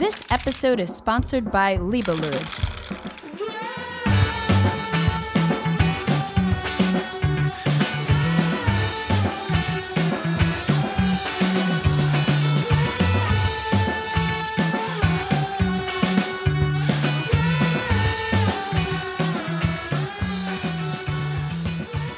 This episode is sponsored by Libellud.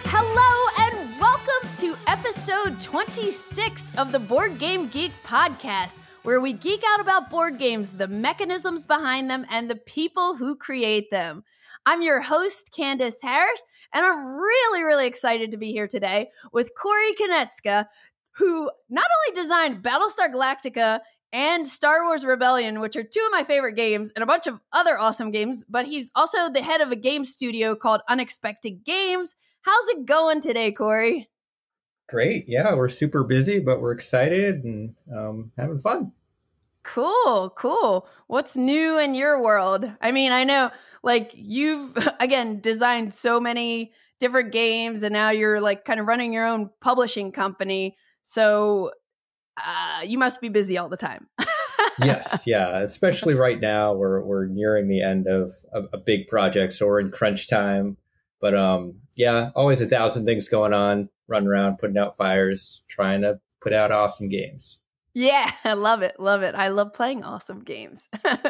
Hello and welcome to episode 26 of the Board Game Geek podcast, where we geek out about board games, the mechanisms behind them, and the people who create them. I'm your host, Candice Harris, and I'm really, really excited to be here today with Corey Konieczka, who not only designed Battlestar Galactica and Star Wars Rebellion, which are two of my favorite games, and a bunch of other awesome games, but he's also the head of a game studio called Unexpected Games. How's it going today, Corey? Great. Yeah, we're super busy, but we're excited and um, having fun. Cool, cool. What's new in your world? I mean, I know like you've again designed so many different games and now you're like kind of running your own publishing company. So uh, you must be busy all the time. yes, yeah, especially right now we're we're nearing the end of a, a big project, so we're in crunch time. But um, yeah, always a thousand things going on, running around, putting out fires, trying to put out awesome games. Yeah, I love it. Love it. I love playing awesome games.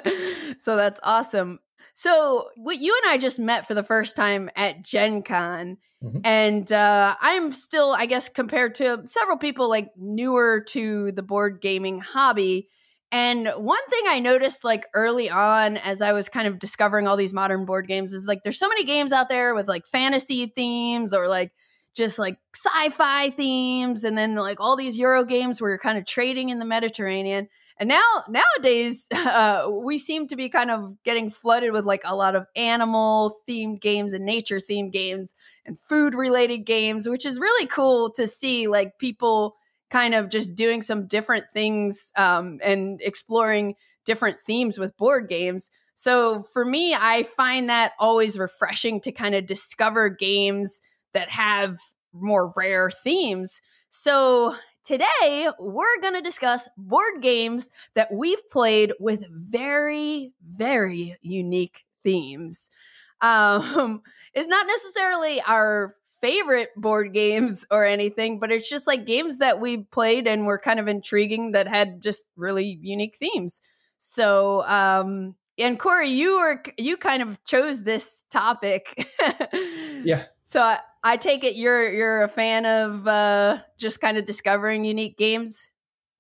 so that's awesome. So, what you and I just met for the first time at Gen Con. Mhm. And uh, I'm still, I guess, compared to several people, like newer to the board gaming hobby. And one thing I noticed, like early on, as I was kind of discovering all these modern board games, is like there's so many games out there with like fantasy themes or like just like sci-fi themes and then like all these euro games where you're kind of trading in the mediterranean. And now nowadays uh, we seem to be kind of getting flooded with like a lot of animal themed games and nature themed games and food related games which is really cool to see like people kind of just doing some different things um, and exploring different themes with board games so for me i find that always refreshing to kind of discover games that have more rare themes. So today we're going to discuss board games that we've played with very, very unique themes. Um, it's not necessarily our favorite board games or anything, but it's just like games that we played and were kind of intriguing that had just really unique themes. So, um, and Corey, you were you kind of chose this topic. Yeah. So I, I take it you're you're a fan of uh, just kind of discovering unique games.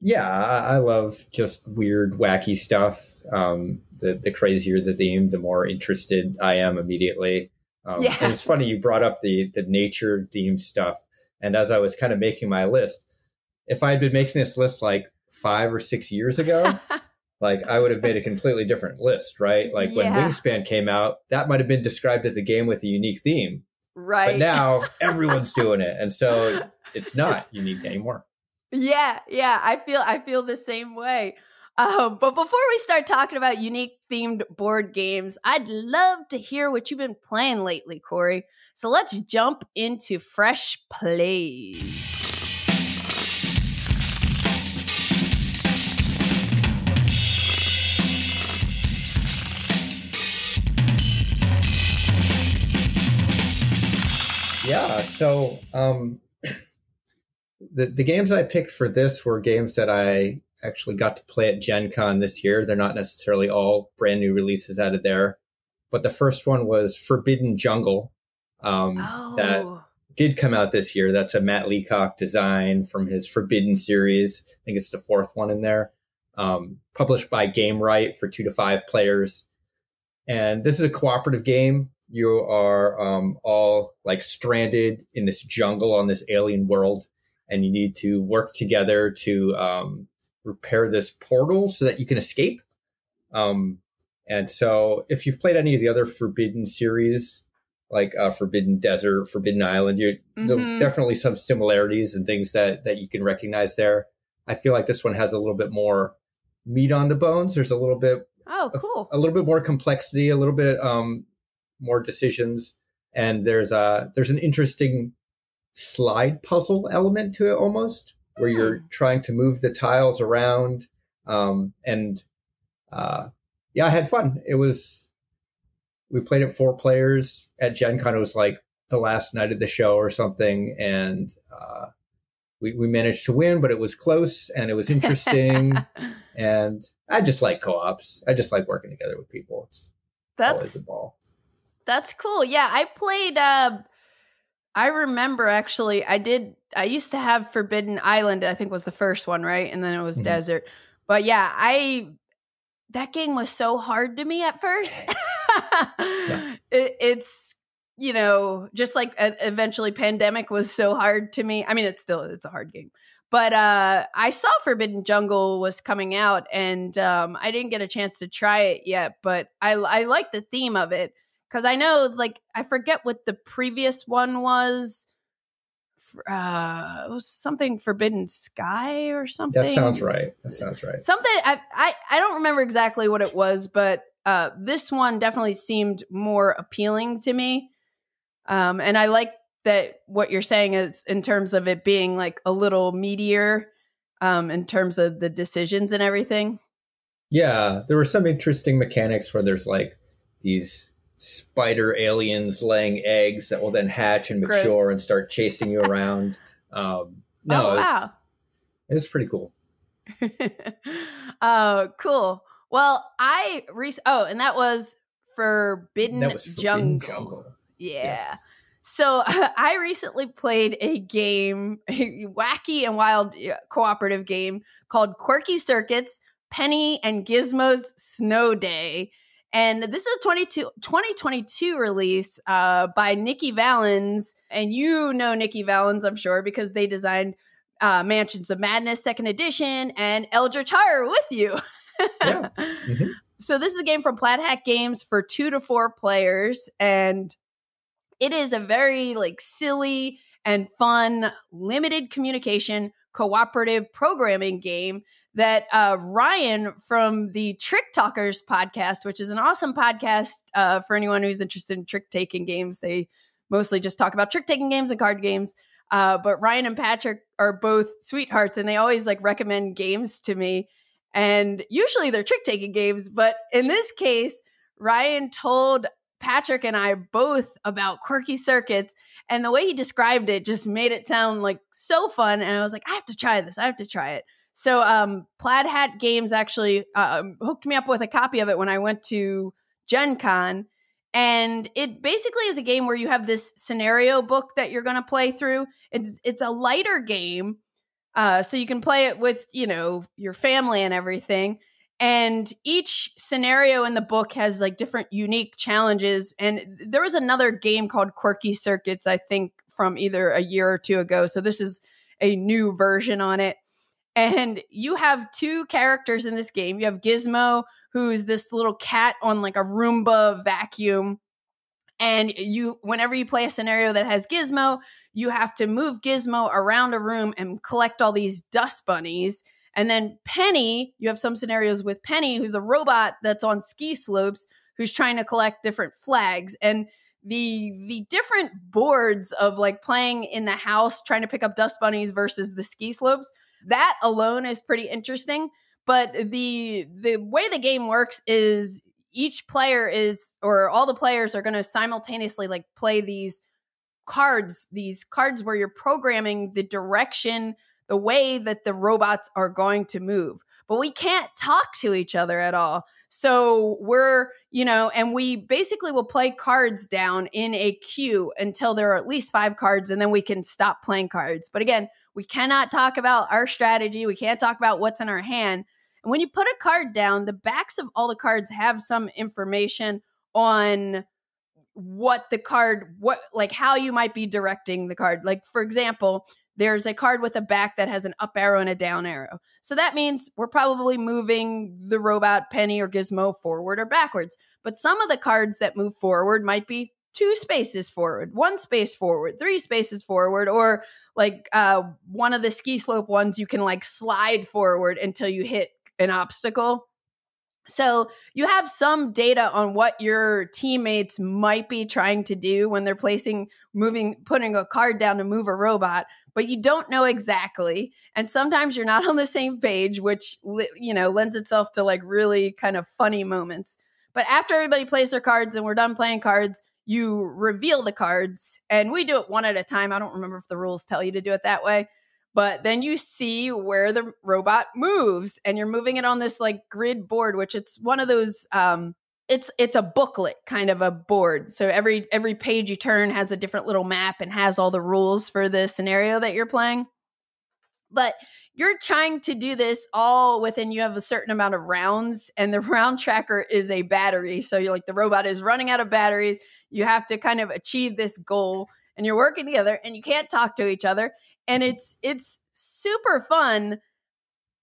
Yeah, I, I love just weird, wacky stuff. Um, the the crazier the theme, the more interested I am immediately. Um, Yeah. And it's funny you brought up the the nature theme stuff, and as I was kind of making my list, if I had been making this list like five or six years ago, like I would have made a completely different list, right? Like when Wingspan came out, that might have been described as a game with a unique theme, right. but now everyone's doing it, and so it's not unique anymore. Yeah, yeah, I feel I feel the same way. Uh, but before we start talking about unique themed board games, I'd love to hear what you've been playing lately, Corey. So let's jump into fresh plays. Yeah. So um, the the games I picked for this were games that I actually got to play at Gen Con this year. They're not necessarily all brand new releases out of there, but the first one was Forbidden Jungle. Um, That Oh, did come out this year. That's a Matt Leacock design from his Forbidden series. I think it's the fourth one in there. Um, published by Gamewright for two to five players. And this is a cooperative game. You are um, all like stranded in this jungle on this alien world, and you need to work together to um, repair this portal so that you can escape. Um, and so, if you've played any of the other Forbidden series, like uh, Forbidden Desert, Forbidden Island. You Mhm. there's definitely some similarities and things that that you can recognize there. I feel like this one has a little bit more meat on the bones. There's a little bit oh, cool. a little bit more complexity, a little bit um, more decisions, and there's a there's an interesting slide puzzle element to it almost, where you're trying to move the tiles around, um, and uh, yeah, I had fun. It was we played it four players at Gen Con. It was like the last night of the show or something, and uh, we we managed to win, but it was close and it was interesting. and I just like co-ops. I just like working together with people. It's that's always a ball. That's cool. Yeah, I played. Uh, I remember actually. I did. I used to have Forbidden Island. I think was the first one, right? And then it was mm-hmm. Desert. But yeah, I that game was so hard to me at first. yeah. it, it's you know just like uh, eventually pandemic was so hard to me i mean it's still it's a hard game but uh i saw forbidden jungle was coming out and um i didn't get a chance to try it yet but i i like the theme of it because i know like i forget what the previous one was uh, it was something Forbidden Sky or something. That sounds right. That sounds right. Something I I I don't remember exactly what it was, but uh, this one definitely seemed more appealing to me. Um, and I like that what you're saying is in terms of it being like a little meatier, um, in terms of the decisions and everything. Yeah, there were some interesting mechanics where there's like these spider aliens laying eggs that will then hatch and mature Gross. and start chasing you around. Um, no, oh, wow. it was pretty cool. oh, cool. Well, I re- oh, and that was Forbidden, that was Forbidden Jungle. Jungle. Yeah. Yes. So I recently played a game, a wacky and wild cooperative game called Quirky Circuits Penny and Gizmo's Snow Day. And this is a 22, 2022 release uh, by Nikki Valens. And you know Nikki Valens, I'm sure, because they designed uh, Mansions of Madness Second Edition and Eldritch Horror with you. yeah. Mm-hmm. So this is a game from Plaid Hat Games for two to four players. And it is a very like silly and fun, limited communication, cooperative programming game that uh, Ryan from the Trick Talkers podcast, which is an awesome podcast uh, for anyone who's interested in trick taking games. They mostly just talk about trick taking games and card games. Uh, but Ryan and Patrick are both sweethearts, and they always like recommend games to me. And usually they're trick taking games, but in this case, Ryan told Patrick and I both about quirky circuits. And the way he described it just made it sound like so fun. And I was like, I have to try this. I have to try it. So um, Plaid Hat Games actually uh, hooked me up with a copy of it when I went to Gen Con. And it basically is a game where you have this scenario book that you're going to play through. It's it's a lighter game, uh, so you can play it with you know your family and everything. And each scenario in the book has like different unique challenges. And there was another game called Quirky Circuits, I think, from either a year or two ago. So this is a new version on it. And you have two characters in this game. You have Gizmo, who's this little cat on like a Roomba vacuum. And you, whenever you play a scenario that has Gizmo, you have to move Gizmo around a room and collect all these dust bunnies. And then Penny, you have some scenarios with Penny, who's a robot that's on ski slopes, who's trying to collect different flags. And the the different boards of like playing in the house trying to pick up dust bunnies versus the ski slopes that alone is pretty interesting. But the the way the game works is each player is or all the players are going to simultaneously like play these cards, these cards where you're programming the direction, the way that the robots are going to move. But we can't talk to each other at all. So we're, you know, and we basically will play cards down in a queue until there are at least five cards, and then we can stop playing cards. But again, we cannot talk about our strategy. We can't talk about what's in our hand. And when you put a card down, the backs of all the cards have some information on what the card, what, like how you might be directing the card. Like, for example, there's a card with a back that has an up arrow and a down arrow. So that means we're probably moving the robot Penny or Gizmo forward or backwards. But some of the cards that move forward might be two spaces forward, one space forward, three spaces forward, or like uh, one of the ski slope ones, you can like slide forward until you hit an obstacle. So you have some data on what your teammates might be trying to do when they're placing, moving, putting a card down to move a robot, but you don't know exactly. And sometimes you're not on the same page, which, you know, lends itself to like really kind of funny moments. But after everybody plays their cards and we're done playing cards, you reveal the cards and we do it one at a time. I don't remember if the rules tell you to do it that way but then you see where the robot moves and you're moving it on this like grid board which it's one of those um it's it's a booklet kind of a board. So every every page you turn has a different little map and has all the rules for the scenario that you're playing. But you're trying to do this all within you have a certain amount of rounds and the round tracker is a battery. So you're like the robot is running out of batteries. You have to kind of achieve this goal and you're working together and you can't talk to each other and it's it's super fun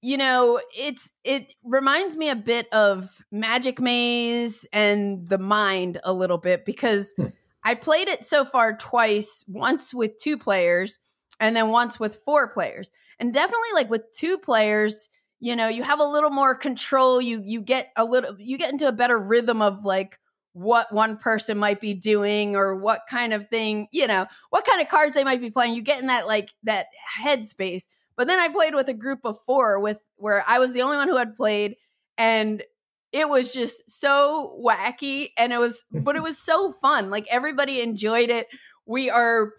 you know it's it reminds me a bit of magic maze and the mind a little bit because hmm. i played it so far twice once with two players and then once with four players and definitely like with two players you know you have a little more control you you get a little you get into a better rhythm of like what one person might be doing or what kind of thing, you know, what kind of cards they might be playing. You get in that like that headspace. But then I played with a group of four with where I was the only one who had played and it was just so wacky and it was but it was so fun. Like everybody enjoyed it. We are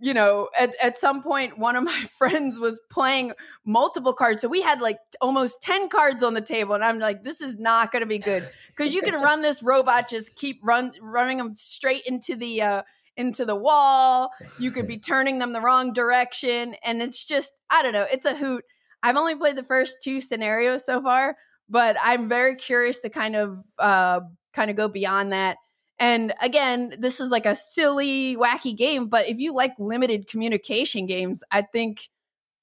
you know, at, at some point, one of my friends was playing multiple cards. So we had like almost 10 cards on the table. And I'm like, this is not going to be good because you can run this robot, just keep run, running them straight into the, uh, into the wall. You could be turning them the wrong direction. And it's just, I don't know, it's a hoot. I've only played the first two scenarios so far, but I'm very curious to kind of, uh, kind of go beyond that and again, this is like a silly, wacky game, but if you like limited communication games, I think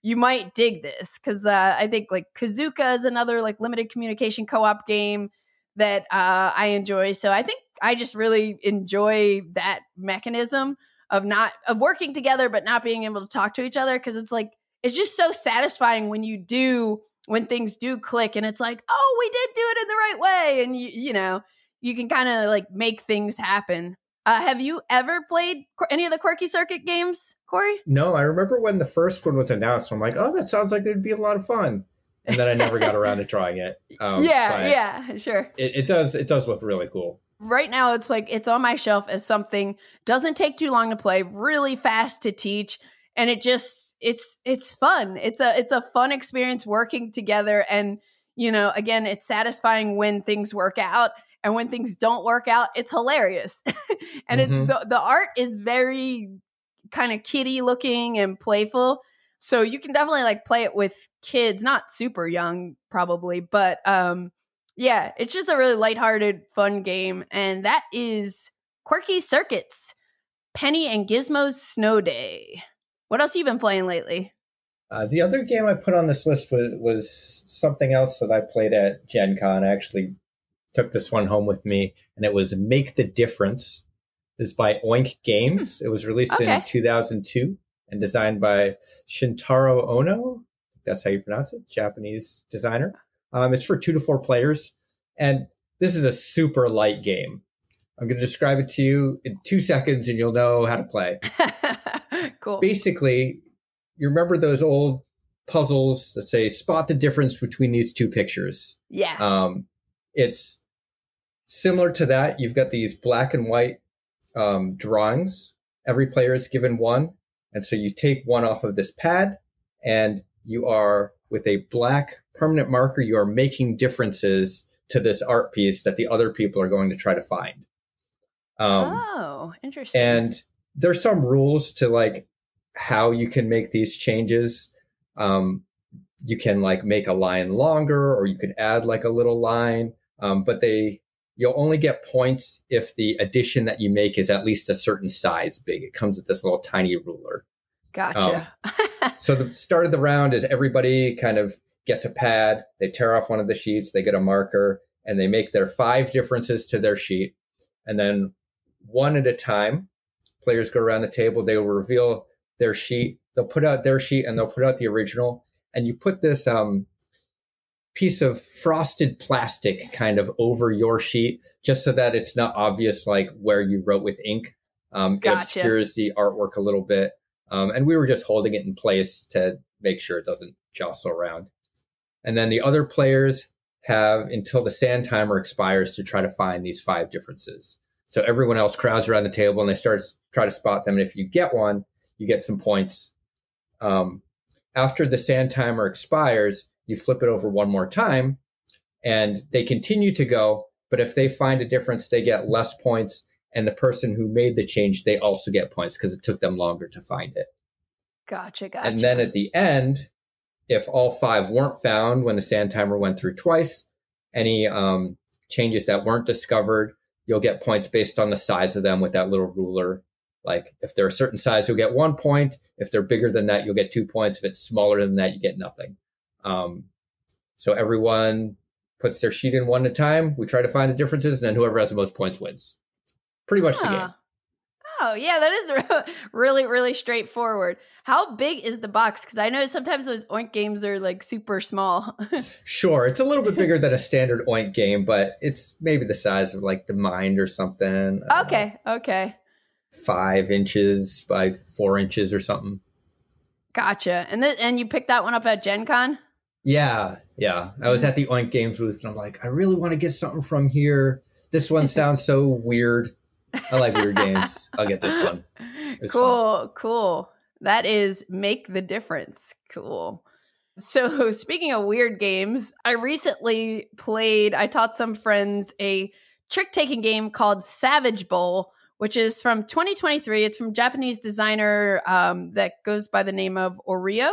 you might dig this because uh, I think like Kazuka is another like limited communication co-op game that uh, I enjoy. So I think I just really enjoy that mechanism of not of working together but not being able to talk to each other because it's like it's just so satisfying when you do when things do click and it's like oh we did do it in the right way and you you know you can kind of like make things happen. Uh, have you ever played any of the Quirky Circuit games, Corey? No, I remember when the first one was announced. I'm like, oh, that sounds like it'd be a lot of fun, and then I never got around to trying it. Um, yeah, yeah, sure. It, it does. It does look really cool. Right now, it's like it's on my shelf as something doesn't take too long to play, really fast to teach, and it just it's it's fun. It's a it's a fun experience working together, and you know, again, it's satisfying when things work out and when things don't work out it's hilarious. And mm-hmm. it's the, the art is very kind of kitty looking and playful. So you can definitely like play it with kids not super young probably but um yeah it's just a really lighthearted fun game. And that is quirky circuits penny and gizmo's snow day. What else have you been playing lately? Uh, the other game I put on this list was, was something else that I played at Gen Con. I actually took this one home with me, and it was Make the Difference. This is by Oink Games. It was released okay. in 2002 and designed by Shintaro Ono. That's how you pronounce it, Japanese designer. Um, it's for two to four players, and this is a super light game. I'm going to describe it to you in two seconds, and you'll know how to play. cool. Basically, you remember those old puzzles that say spot the difference between these two pictures. Yeah. Um, it's Similar to that, you've got these black and white um, drawings. Every player is given one. And so you take one off of this pad and you are, with a black permanent marker, you are making differences to this art piece that the other people are going to try to find. Um, oh, interesting. And there's some rules to like how you can make these changes. Um, you can like make a line longer or you could add like a little line. Um, but they you'll only get points if the addition that you make is at least a certain size big. It comes with this little tiny ruler. Gotcha. Um, so the start of the round is everybody kind of gets a pad, they tear off one of the sheets, they get a marker, and they make their five differences to their sheet. And then one at a time, players go around the table, they will reveal their sheet, they'll put out their sheet and they'll put out the original. And you put this um piece of frosted plastic kind of over your sheet, just so that it's not obvious like where you wrote with ink. Um, gotcha. It obscures the artwork a little bit. Um, and we were just holding it in place to make sure it doesn't jostle around. And then the other players have until the sand timer expires to try to find these five differences. So everyone else crowds around the table and they start to try to spot them. And if you get one, you get some points. Um, after the sand timer expires, you flip it over one more time and they continue to go. But if they find a difference, they get less points. And the person who made the change, they also get points because it took them longer to find it. Gotcha, gotcha. And then at the end, if all five weren't found when the sand timer went through twice, any um, changes that weren't discovered, you'll get points based on the size of them with that little ruler. Like if they're a certain size, you'll get one point. If they're bigger than that, you'll get two points. If it's smaller than that, you get nothing. Um, so everyone puts their sheet in one at a time. We try to find the differences, and then whoever has the most points wins. Pretty much the game. Oh, yeah, that is really, really straightforward. How big is the box? Because I know sometimes those Oink games are like super small. sure, it's a little bit bigger than a standard Oink game, but it's maybe the size of like the Mind or something. Okay, okay. Five inches by four inches or something. Gotcha. And th- and you picked that one up at Gen Con? Yeah, yeah. I was at the Oink Games booth and I'm like, I really want to get something from here. This one sounds so weird. I like weird games. I'll get this one. Cool, fun. cool. That is Make the Difference. Cool. So, speaking of weird games, I recently played, I taught some friends a trick taking game called Savage Bowl, which is from 2023. It's from Japanese designer um, that goes by the name of Oreo.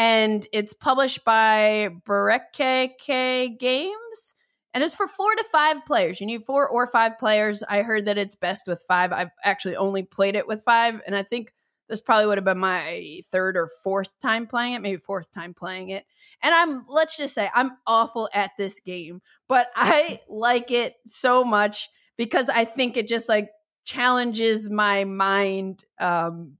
And it's published by Berekeke Games and it's for four to five players. You need four or five players. I heard that it's best with five. I've actually only played it with five, and I think this probably would have been my third or fourth time playing it, maybe fourth time playing it. And I'm, let's just say, I'm awful at this game, but I like it so much because I think it just like challenges my mind. Um,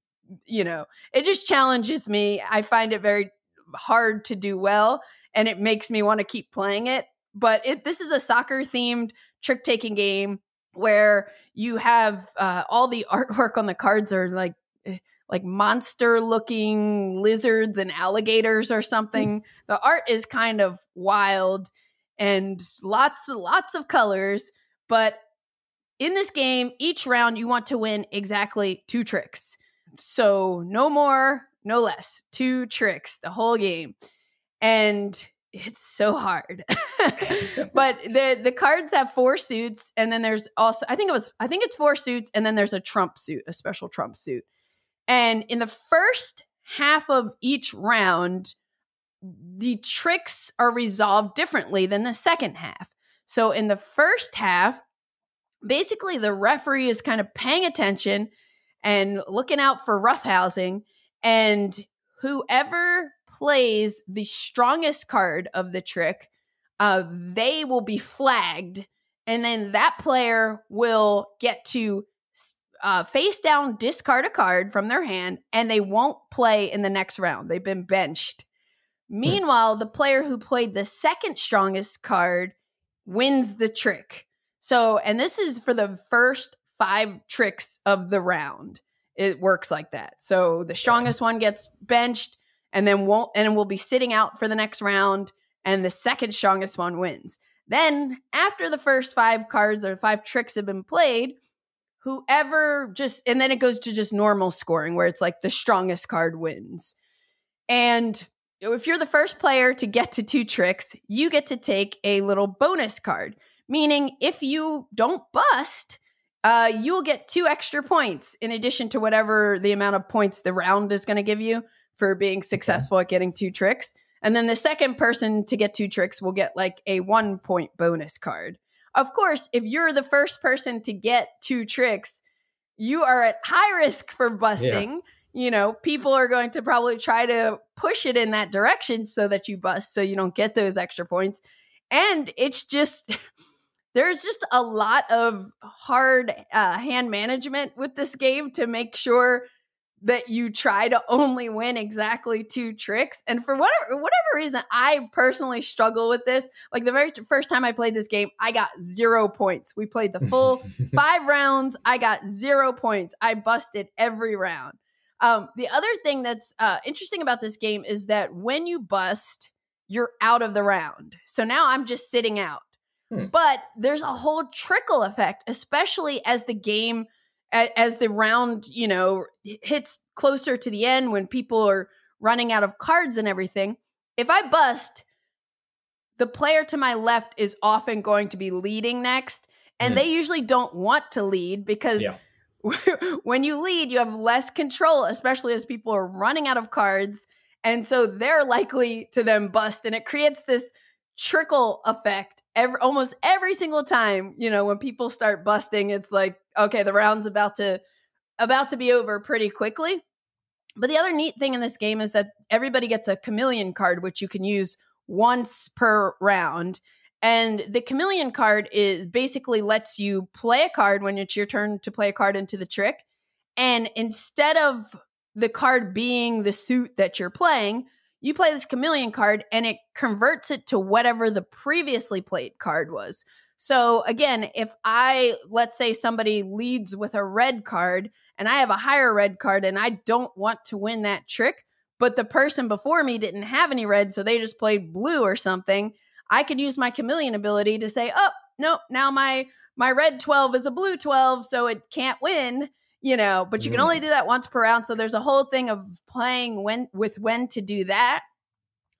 you know, it just challenges me. I find it very hard to do well, and it makes me want to keep playing it but it, this is a soccer themed trick taking game where you have uh, all the artwork on the cards are like eh, like monster looking lizards and alligators or something. the art is kind of wild and lots lots of colors, but in this game, each round you want to win exactly two tricks. So no more, no less. Two tricks the whole game. And it's so hard. but the the cards have four suits and then there's also I think it was I think it's four suits and then there's a trump suit, a special trump suit. And in the first half of each round, the tricks are resolved differently than the second half. So in the first half, basically the referee is kind of paying attention and looking out for roughhousing and whoever plays the strongest card of the trick, uh, they will be flagged, and then that player will get to uh, face down discard a card from their hand, and they won't play in the next round. They've been benched. Hmm. Meanwhile, the player who played the second strongest card wins the trick. So, and this is for the first five tricks of the round. It works like that. So the strongest one gets benched, and then won't and will be sitting out for the next round and the second strongest one wins. Then after the first 5 cards or 5 tricks have been played, whoever just and then it goes to just normal scoring where it's like the strongest card wins. And if you're the first player to get to two tricks, you get to take a little bonus card, meaning if you don't bust, uh, you'll get two extra points in addition to whatever the amount of points the round is going to give you for being successful at getting two tricks. And then the second person to get two tricks will get like a one point bonus card. Of course, if you're the first person to get two tricks, you are at high risk for busting. Yeah. You know, people are going to probably try to push it in that direction so that you bust so you don't get those extra points. And it's just, there's just a lot of hard uh, hand management with this game to make sure that you try to only win exactly two tricks. And for whatever whatever reason, I personally struggle with this. Like the very first time I played this game, I got zero points. We played the full five rounds. I got zero points. I busted every round. Um, the other thing that's uh, interesting about this game is that when you bust, you're out of the round. So now I'm just sitting out. Hmm. But there's a whole trickle effect, especially as the game as the round, you know, hits closer to the end when people are running out of cards and everything. If I bust, the player to my left is often going to be leading next, and mm. they usually don't want to lead because yeah. when you lead, you have less control, especially as people are running out of cards. And so they're likely to then bust, and it creates this trickle effect every almost every single time you know when people start busting it's like okay the round's about to about to be over pretty quickly. But the other neat thing in this game is that everybody gets a chameleon card which you can use once per round. And the chameleon card is basically lets you play a card when it's your turn to play a card into the trick. And instead of the card being the suit that you're playing you play this chameleon card and it converts it to whatever the previously played card was. So again, if I let's say somebody leads with a red card and I have a higher red card and I don't want to win that trick, but the person before me didn't have any red so they just played blue or something, I could use my chameleon ability to say, "Oh, no, now my my red 12 is a blue 12, so it can't win." You know, but you can only mm. do that once per round. So there's a whole thing of playing when with when to do that.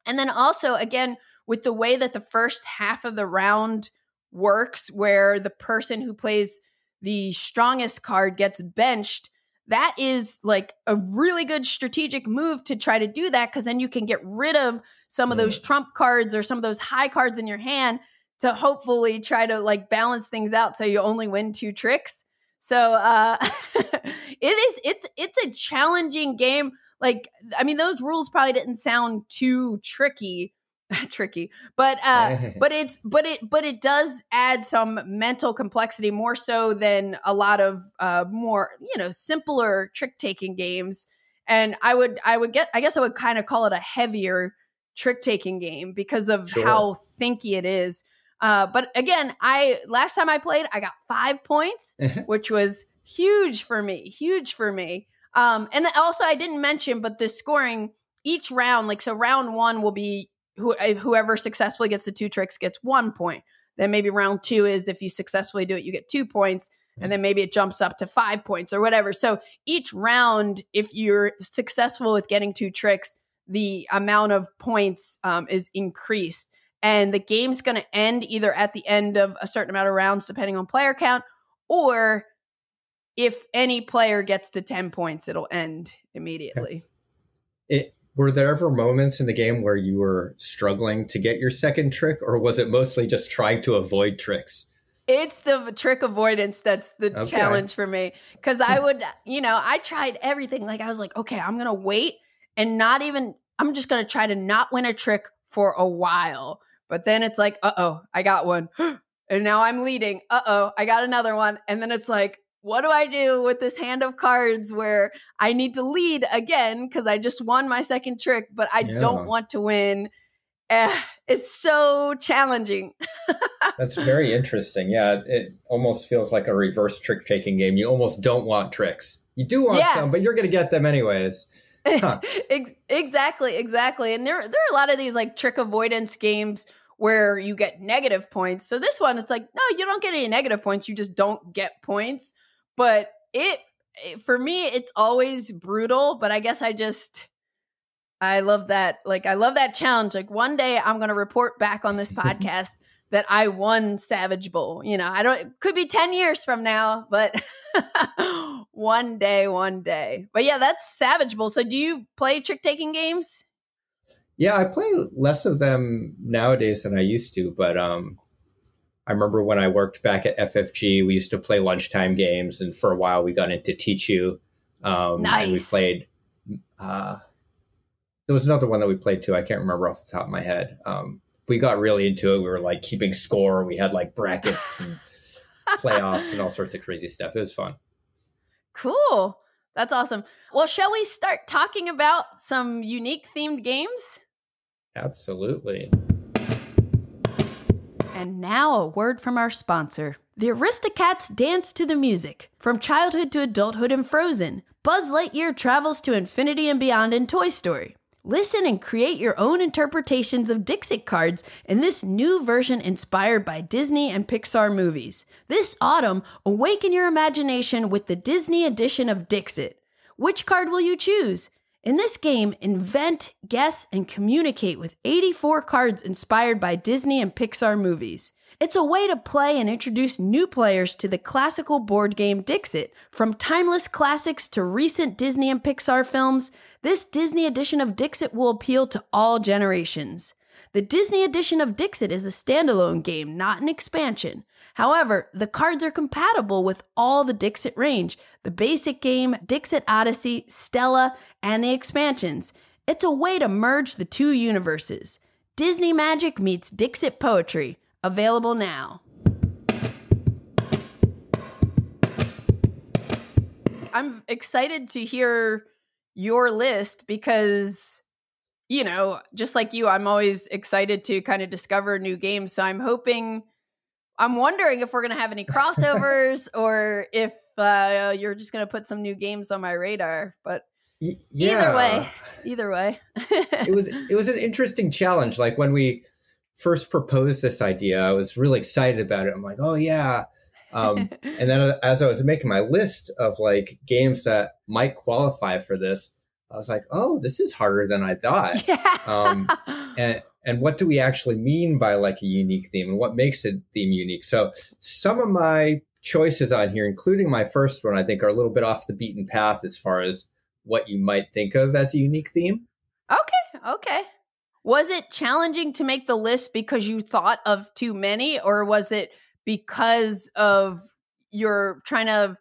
And then also again with the way that the first half of the round works where the person who plays the strongest card gets benched, that is like a really good strategic move to try to do that because then you can get rid of some of those trump cards or some of those high cards in your hand to hopefully try to like balance things out so you only win two tricks. So uh it is it's it's a challenging game. Like I mean those rules probably didn't sound too tricky tricky but uh but it's but it but it does add some mental complexity more so than a lot of uh more you know simpler trick taking games and i would i would get i guess i would kind of call it a heavier trick taking game because of sure. how thinky it is uh, but again, I last time I played, I got five points, which was huge for me, huge for me. Um, and also I didn't mention, but the scoring each round, like so, round one will be who, whoever successfully gets the two tricks gets one point. Then maybe round two is if you successfully do it, you get two points. And then maybe it jumps up to five points or whatever. So each round, if you're successful with getting two tricks, the amount of points um, is increased and the game's going to end either at the end of a certain amount of rounds depending on player count or if any player gets to 10 points it'll end immediately. It were there ever moments in the game where you were struggling to get your second trick or was it mostly just trying to avoid tricks? It's the trick avoidance that's the okay. challenge for me because i hmm. would you know i tried everything like i was like okay i'm gonna wait and not even i'm just gonna try to not win a trick for a while but then it's like, uh oh, I got one. and now I'm leading. Uh oh, I got another one. And then it's like, what do I do with this hand of cards where I need to lead again because I just won my second trick, but I yeah. don't want to win? Eh, it's so challenging. That's very interesting. Yeah, it almost feels like a reverse trick taking game. You almost don't want tricks. You do want yeah. some, but you're going to get them anyways. Huh. exactly, exactly. And there, there are a lot of these like trick avoidance games where you get negative points. So this one, it's like, no, you don't get any negative points. You just don't get points. But it, it for me, it's always brutal. But I guess I just, I love that. Like, I love that challenge. Like, one day I'm going to report back on this podcast that I won Savage Bowl. You know, I don't, it could be 10 years from now, but one day, one day. But yeah, that's Savage Bowl. So do you play trick taking games? Yeah, I play less of them nowadays than I used to, but um, I remember when I worked back at FFG, we used to play lunchtime games, and for a while we got into Tichu Um, nice. And we played. Uh, there was another one that we played too. I can't remember off the top of my head. Um, we got really into it. We were like keeping score. We had like brackets and playoffs and all sorts of crazy stuff. It was fun. Cool. That's awesome. Well, shall we start talking about some unique themed games? Absolutely. And now a word from our sponsor. The Aristocats dance to the music. From childhood to adulthood in Frozen, Buzz Lightyear travels to infinity and beyond in Toy Story. Listen and create your own interpretations of Dixit cards in this new version inspired by Disney and Pixar movies. This autumn, awaken your imagination with the Disney edition of Dixit. Which card will you choose? In this game, invent, guess, and communicate with 84 cards inspired by Disney and Pixar movies. It's a way to play and introduce new players to the classical board game Dixit. From timeless classics to recent Disney and Pixar films, this Disney edition of Dixit will appeal to all generations. The Disney edition of Dixit is a standalone game, not an expansion. However, the cards are compatible with all the Dixit range the basic game, Dixit Odyssey, Stella, and the expansions. It's a way to merge the two universes. Disney Magic meets Dixit Poetry, available now. I'm excited to hear your list because you know, just like you, I'm always excited to kind of discover new games. So I'm hoping, I'm wondering if we're going to have any crossovers or if uh, you're just going to put some new games on my radar. But Y- either way, either way. it was it was an interesting challenge. Like when we first proposed this idea, I was really excited about it. I'm like, oh yeah. Um, and then as I was making my list of like games that might qualify for this, I was like, oh, this is harder than I thought. yeah. Um, and and what do we actually mean by like a unique theme and what makes a theme unique? So some of my choices on here, including my first one, I think are a little bit off the beaten path as far as what you might think of as a unique theme. okay. Okay. Was it challenging to make the list because you thought of too many, or was it because of you're trying to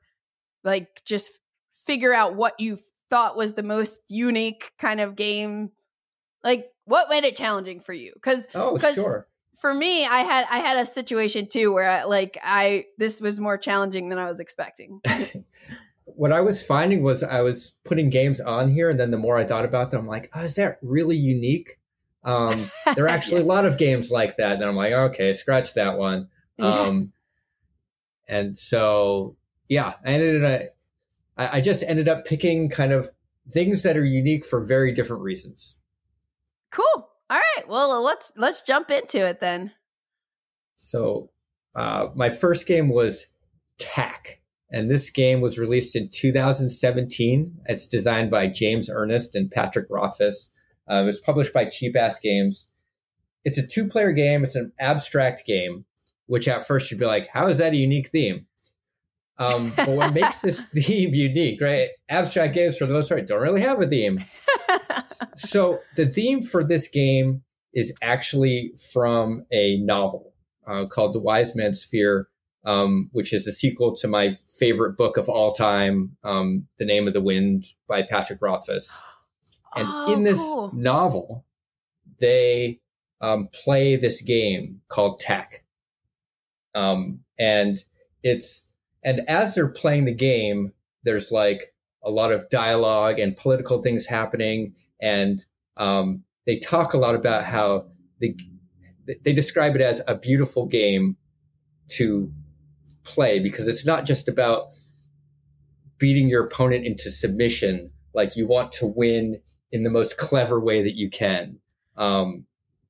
like just figure out what you thought was the most unique kind of game? Like, what made it challenging for you? Because Oh, sure. for me, I had I had a situation too where I, like I this was more challenging than I was expecting. what I was finding was I was putting games on here, and then the more I thought about them, I'm like, oh, is that really unique? Um, there are actually a lot of games like that, and I'm like, okay, scratch that one. Um, and so, yeah, I ended up, I, I just ended up picking kind of things that are unique for very different reasons. Cool. All right. Well, let's let's jump into it then. So, uh, my first game was Tak, and this game was released in 2017. It's designed by James Ernest and Patrick Rothfuss. Uh, it was published by Cheapass Games. It's a two player game, it's an abstract game, which at first you'd be like, how is that a unique theme? Um, but what makes this theme unique, right? Abstract games, for the most part, don't really have a theme. So the theme for this game is actually from a novel uh, called The Wise Man's Fear, um, which is a sequel to my favorite book of all time, um, The Name of the Wind by Patrick Rothfuss. And Oh, in this cool. novel, they um, play this game called Tak. Um, and it's and as they're playing the game, there's like a lot of dialogue and political things happening, and um, they talk a lot about how they they describe it as a beautiful game to play because it's not just about beating your opponent into submission. Like you want to win in the most clever way that you can. Um,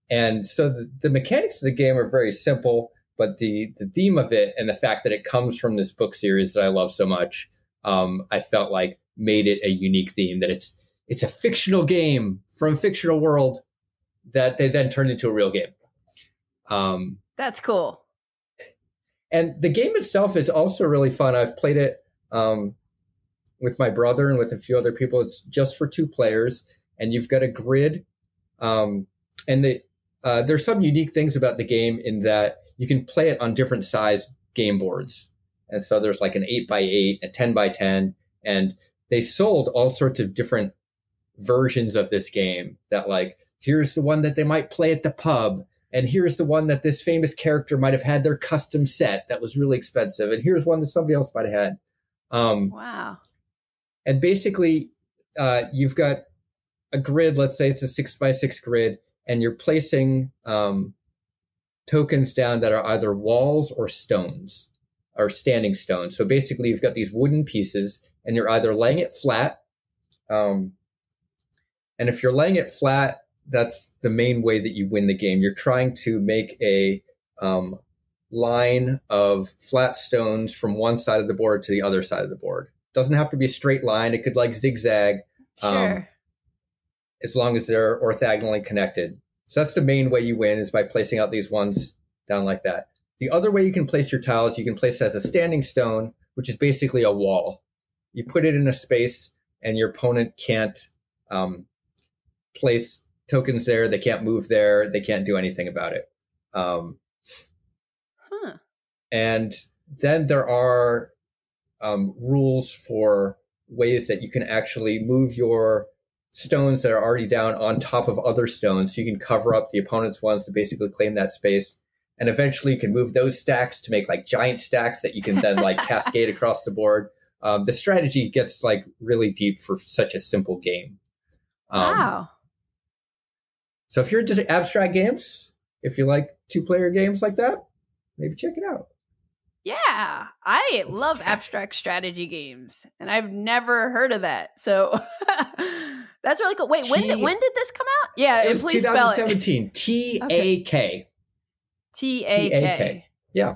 and so the, the mechanics of the game are very simple, but the the theme of it and the fact that it comes from this book series that I love so much, um, I felt like made it a unique theme. That it's it's a fictional game from a fictional world that they then turned into a real game. Um, That's cool. and the game itself is also really fun. I've played it um, with my brother and with a few other people. It's just for two players, and you've got a grid. Um, and the, uh, there's some unique things about the game in that you can play it on different size game boards. And so there's like an eight by eight, a ten by ten, and they sold all sorts of different versions of this game. That like here's the one that they might play at the pub, and here's the one that this famous character might have had their custom set that was really expensive, and here's one that somebody else might have had. Um, Wow. and basically, uh, you've got a grid. Let's say it's a six by six grid, and you're placing um, tokens down that are either walls or stones or standing stones. So basically, you've got these wooden pieces, and you're either laying it flat. Um, and if you're laying it flat, that's the main way that you win the game. You're trying to make a um, line of flat stones from one side of the board to the other side of the board. Doesn't have to be a straight line. It could like zigzag. Um, sure. as long as they're orthogonally connected. So that's the main way you win is by placing out these ones down like that. The other way you can place your tiles, you can place it as a standing stone, which is basically a wall. You put it in a space, and your opponent can't um, place tokens there. They can't move there. They can't do anything about it. Um, huh. And then there are um, rules for ways that you can actually move your stones that are already down on top of other stones. So you can cover up the opponent's ones to basically claim that space. And eventually you can move those stacks to make like giant stacks that you can then like cascade across the board. Um, the strategy gets like really deep for such a simple game. Um, wow. So if you're into abstract games, if you like two player games like that, maybe check it out. Yeah, I it's love abstract strategy games, and I've never heard of that. So that's really cool. Wait, T- when did, when did this come out? Yeah, it was 2017. T A K. T A K. Yeah.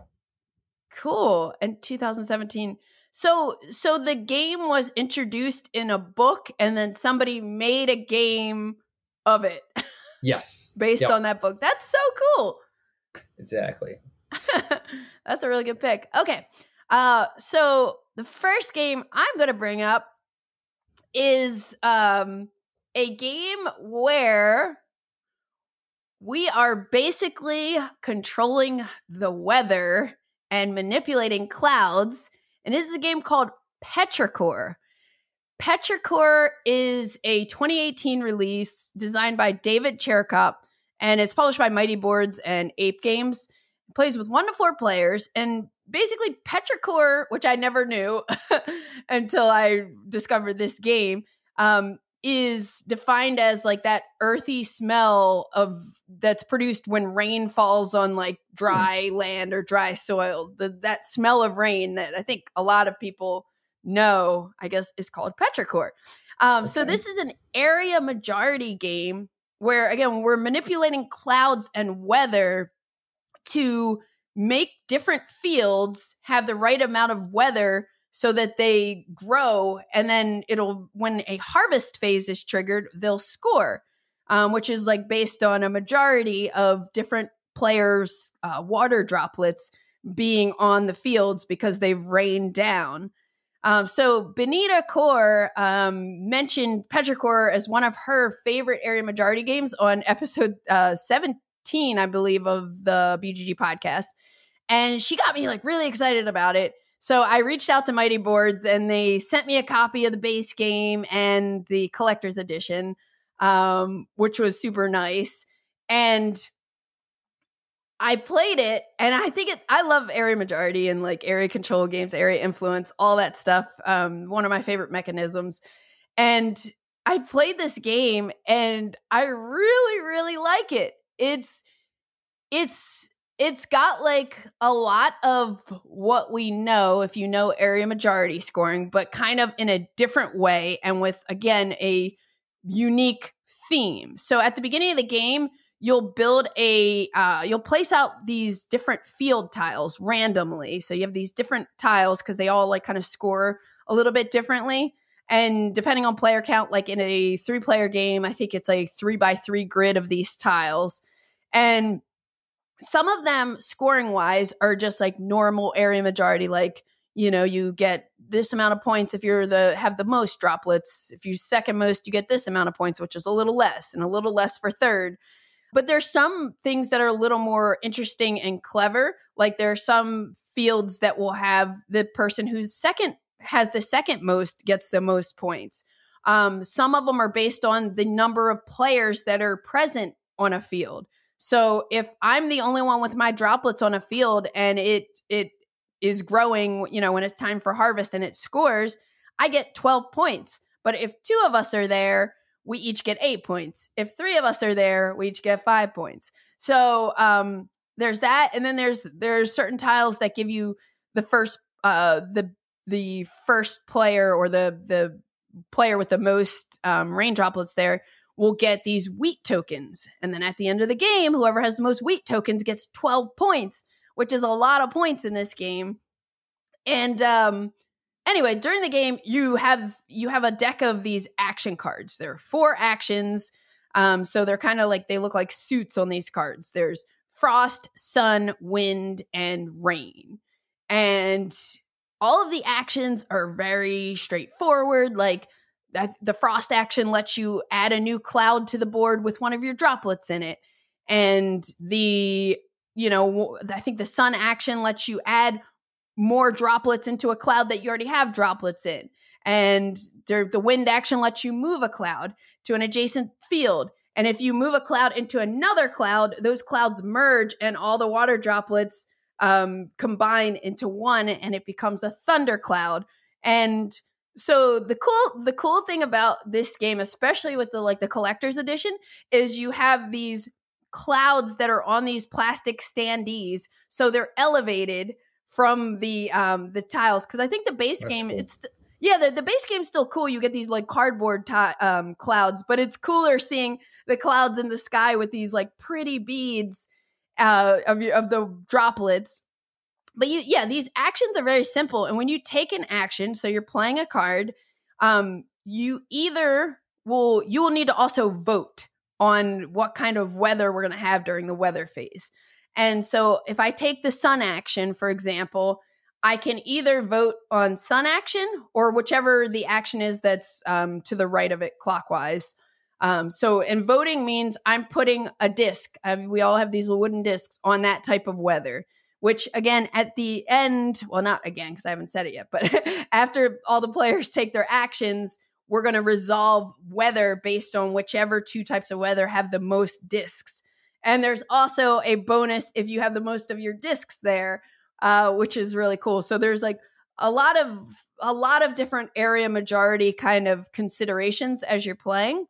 Cool. And 2017. So so the game was introduced in a book, and then somebody made a game of it. Yes. Based yep. on that book. That's so cool. Exactly. That's a really good pick. Okay. Uh so the first game I'm going to bring up is um a game where we are basically controlling the weather and manipulating clouds and it is a game called Petrichor. Petrichor is a 2018 release designed by David Chircop and it's published by Mighty Boards and Ape Games. It plays with one to four players and basically Petrichor, which I never knew until I discovered this game, um, is defined as like that earthy smell of that's produced when rain falls on like dry mm. land or dry soil. The, that smell of rain that I think a lot of people know, I guess is called Petrichor. Um, okay. So this is an area majority game where, again, we're manipulating clouds and weather to make different fields have the right amount of weather so that they grow and then it'll when a harvest phase is triggered they'll score um, which is like based on a majority of different players uh, water droplets being on the fields because they've rained down um, so Benita Core um, mentioned Petrichor as one of her favorite area majority games on episode uh, 17, I believe, of the BGG podcast. And she got me like really excited about it. So I reached out to Mighty Boards and they sent me a copy of the base game and the collector's edition, um, which was super nice. And I played it and I think it I love area majority and like area control games, area influence, all that stuff. Um one of my favorite mechanisms. And I played this game and I really really like it. It's it's it's got like a lot of what we know if you know area majority scoring, but kind of in a different way and with again a unique theme. So at the beginning of the game, you'll build a uh, you'll place out these different field tiles randomly. So you have these different tiles because they all like kind of score a little bit differently. And depending on player count like in a three player game i think it's a three by three grid of these tiles. And some of them scoring wise are just like normal area majority like you know you get this amount of points if you're the have the most droplets if you second most you get this amount of points which is a little less and a little less for third but there's some things that are a little more interesting and clever. Like there are some fields that will have the person who's second has the second most gets the most points. Um, some of them are based on the number of players that are present on a field. So if I'm the only one with my droplets on a field and it it is growing, you know, when it's time for harvest and it scores, I get 12 points. But if two of us are there, we each get eight points. If three of us are there, we each get five points. So um, there's that, and then there's there's certain tiles that give you the first uh, the the first player or the the player with the most um, rain droplets there will get these wheat tokens, and then at the end of the game, whoever has the most wheat tokens gets 12 points, which is a lot of points in this game. And um, anyway, during the game, you have you have a deck of these action cards. There are four actions. Um, so they're kind of like they look like suits on these cards. There's frost, sun, wind, and rain. And all of the actions are very straightforward. Like the frost action lets you add a new cloud to the board with one of your droplets in it. And the, you know, I think the sun action lets you add more droplets into a cloud that you already have droplets in. And the wind action lets you move a cloud to an adjacent field. And if you move a cloud into another cloud, those clouds merge and all the water droplets um, combine into one and it becomes a thunder cloud. And so the cool the cool thing about this game, especially with the like the collector's edition, is you have these clouds that are on these plastic standees. So they're elevated from the um the tiles because I think the base That's game cool. it's yeah the, the base game's still cool. You get these like cardboard t- um clouds, but it's cooler seeing the clouds in the sky with these like pretty beads uh of of the droplets. But you yeah these actions are very simple, and when you take an action, so you're playing a card, um you either will you will need to also vote on what kind of weather we're going to have during the weather phase. And so if I take the sun action, for example, I can either vote on sun action or whichever the action is that's um, to the right of it clockwise. Um, so, and voting means I'm putting a disc. Uh, we all have these little wooden discs on that type of weather, which again, at the end, well, not again, because I haven't said it yet, but after all the players take their actions, we're going to resolve weather based on whichever two types of weather have the most discs. And there's also a bonus if you have the most of your discs there, uh, which is really cool. So there's like a lot of a lot of different area majority kind of considerations as you're playing.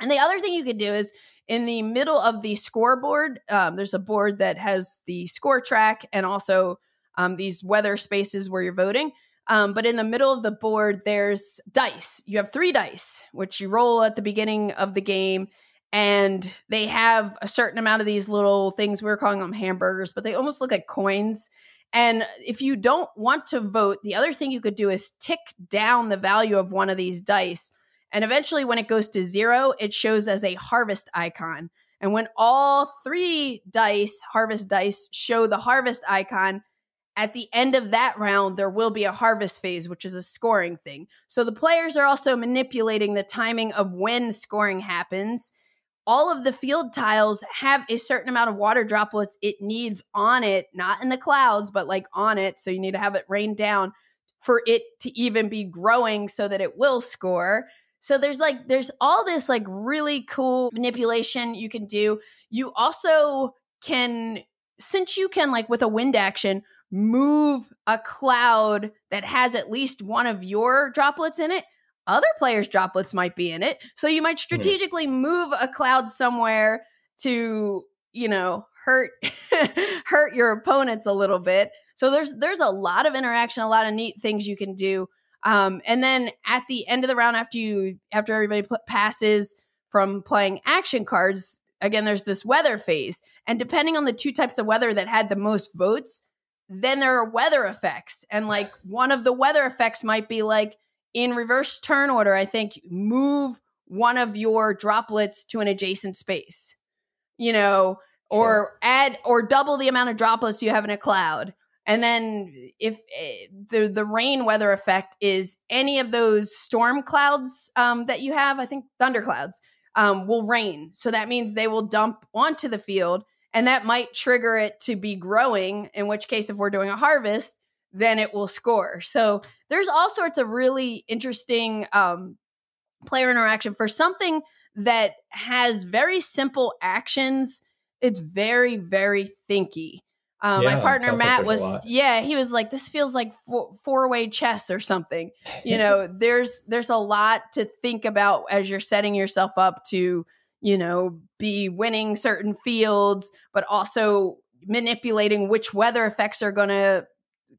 And the other thing you could do is in the middle of the scoreboard, um, there's a board that has the score track and also um, these weather spaces where you're voting. Um, but in the middle of the board, there's dice. You have three dice, which you roll at the beginning of the game and they have a certain amount of these little things we are calling them hamburgers but they almost look like coins and if you don't want to vote the other thing you could do is tick down the value of one of these dice and eventually when it goes to zero it shows as a harvest icon and when all three dice harvest dice show the harvest icon at the end of that round, there will be a harvest phase, which is a scoring thing. So the players are also manipulating the timing of when scoring happens all of the field tiles have a certain amount of water droplets it needs on it, not in the clouds, but like on it. So you need to have it rain down for it to even be growing so that it will score. So there's like there's all this like really cool manipulation you can do. You also can since you can like with a wind action move a cloud that has at least one of your droplets in it other players' droplets might be in it. So you might hmm. strategically move a cloud somewhere to, you know, hurt hurt your opponents a little bit. So there's there's a lot of interaction, a lot of neat things you can do. Um, and then at the end of the round, after you after everybody passes from playing action cards, again there's this weather phase, and depending on the two types of weather that had the most votes, then there are weather effects, and like one of the weather effects might be like in reverse turn order, I think move one of your droplets to an adjacent space, you know, sure. or add or double the amount of droplets you have in a cloud. And then if eh, the the rain weather effect is any of those storm clouds um, that you have, I think thunderclouds um, will rain. So that means they will dump onto the field, and that might trigger it to be growing. In which case, if we're doing a harvest, then it will score. So there's all sorts of really interesting um, player interaction for something that has very simple actions. It's very, very thinky. Uh, yeah, my partner Matt like was yeah he was like this feels like four way chess or something. You know, there's there's a lot to think about as you're setting yourself up to you know be winning certain fields, but also manipulating which weather effects are going to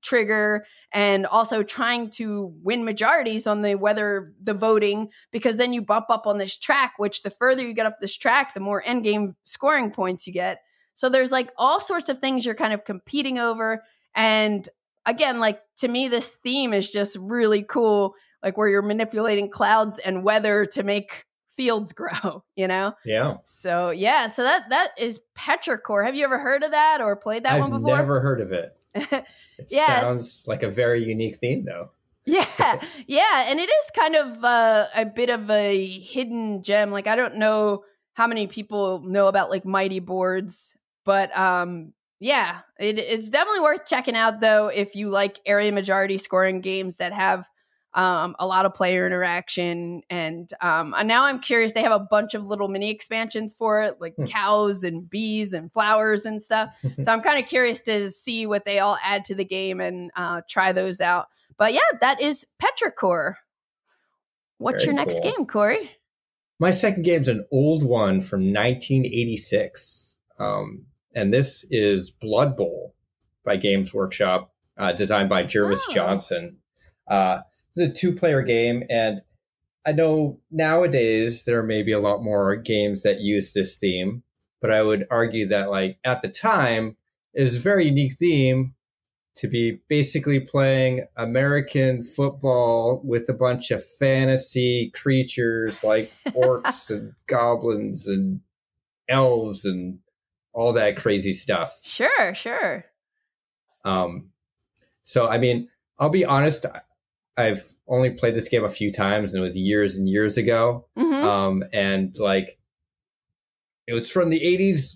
trigger and also trying to win majorities on the whether the voting because then you bump up on this track which the further you get up this track the more end game scoring points you get so there's like all sorts of things you're kind of competing over and again like to me this theme is just really cool like where you're manipulating clouds and weather to make fields grow you know yeah so yeah so that that is petrichor have you ever heard of that or played that I've one before never heard of it It yeah, sounds like a very unique theme, though. yeah, yeah, and it is kind of uh, a bit of a hidden gem. Like I don't know how many people know about like mighty boards, but um, yeah, it, it's definitely worth checking out though if you like area majority scoring games that have um, a lot of player interaction. And, um, and now I'm curious. They have a bunch of little mini expansions for it, like hmm. cows and bees and flowers and stuff. so I'm kind of curious to see what they all add to the game and uh, try those out. But yeah, that is Petrichor. What's Very your next cool. game, Corey? My second game is an old one from 1986. Um, and this is Blood Bowl by Games Workshop, uh, designed by Jervis oh. Johnson. Uh, it's a two player game. And I know nowadays there may be a lot more games that use this theme, but I would argue that, like, at the time, is a very unique theme to be basically playing American football with a bunch of fantasy creatures like orcs and goblins and elves and all that crazy stuff. Sure, sure. Um, so I mean, I'll be honest. I've only played this game a few times and it was years and years ago. Mm-hmm. Um, and like, it was from the 80s.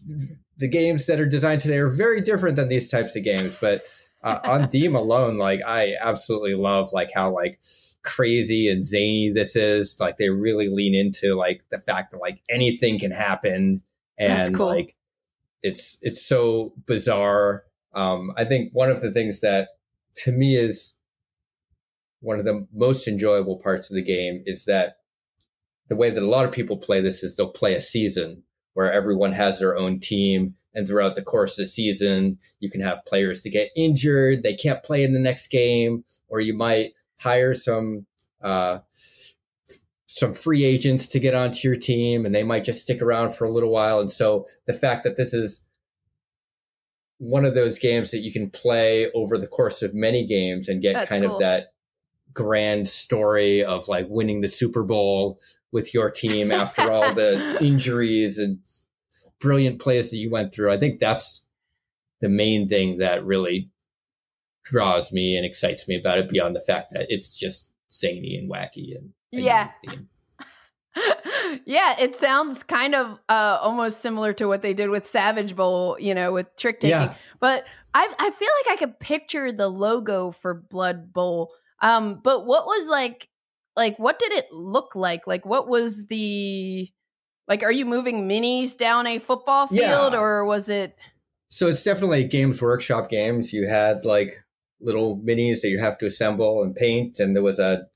The games that are designed today are very different than these types of games, but uh, on theme alone, like I absolutely love like how like crazy and zany this is. Like they really lean into like the fact that like anything can happen and cool. like it's it's so bizarre. Um, I think one of the things that to me is one of the most enjoyable parts of the game is that the way that a lot of people play this is they'll play a season where everyone has their own team and throughout the course of the season you can have players to get injured they can't play in the next game or you might hire some uh, some free agents to get onto your team and they might just stick around for a little while and so the fact that this is one of those games that you can play over the course of many games and get That's kind cool. of that grand story of like winning the Super Bowl with your team after all the injuries and brilliant plays that you went through. I think that's the main thing that really draws me and excites me about it beyond the fact that it's just zany and wacky and, and yeah. yeah, it sounds kind of uh, almost similar to what they did with Savage Bowl, you know, with trick taking. Yeah. But I, I feel like I could picture the logo for Blood Bowl um, but what was like, like, what did it look like? Like, what was the, like, are you moving minis down a football field yeah. or was it? So it's definitely Games Workshop games. You had like little minis that you have to assemble and paint, and there was a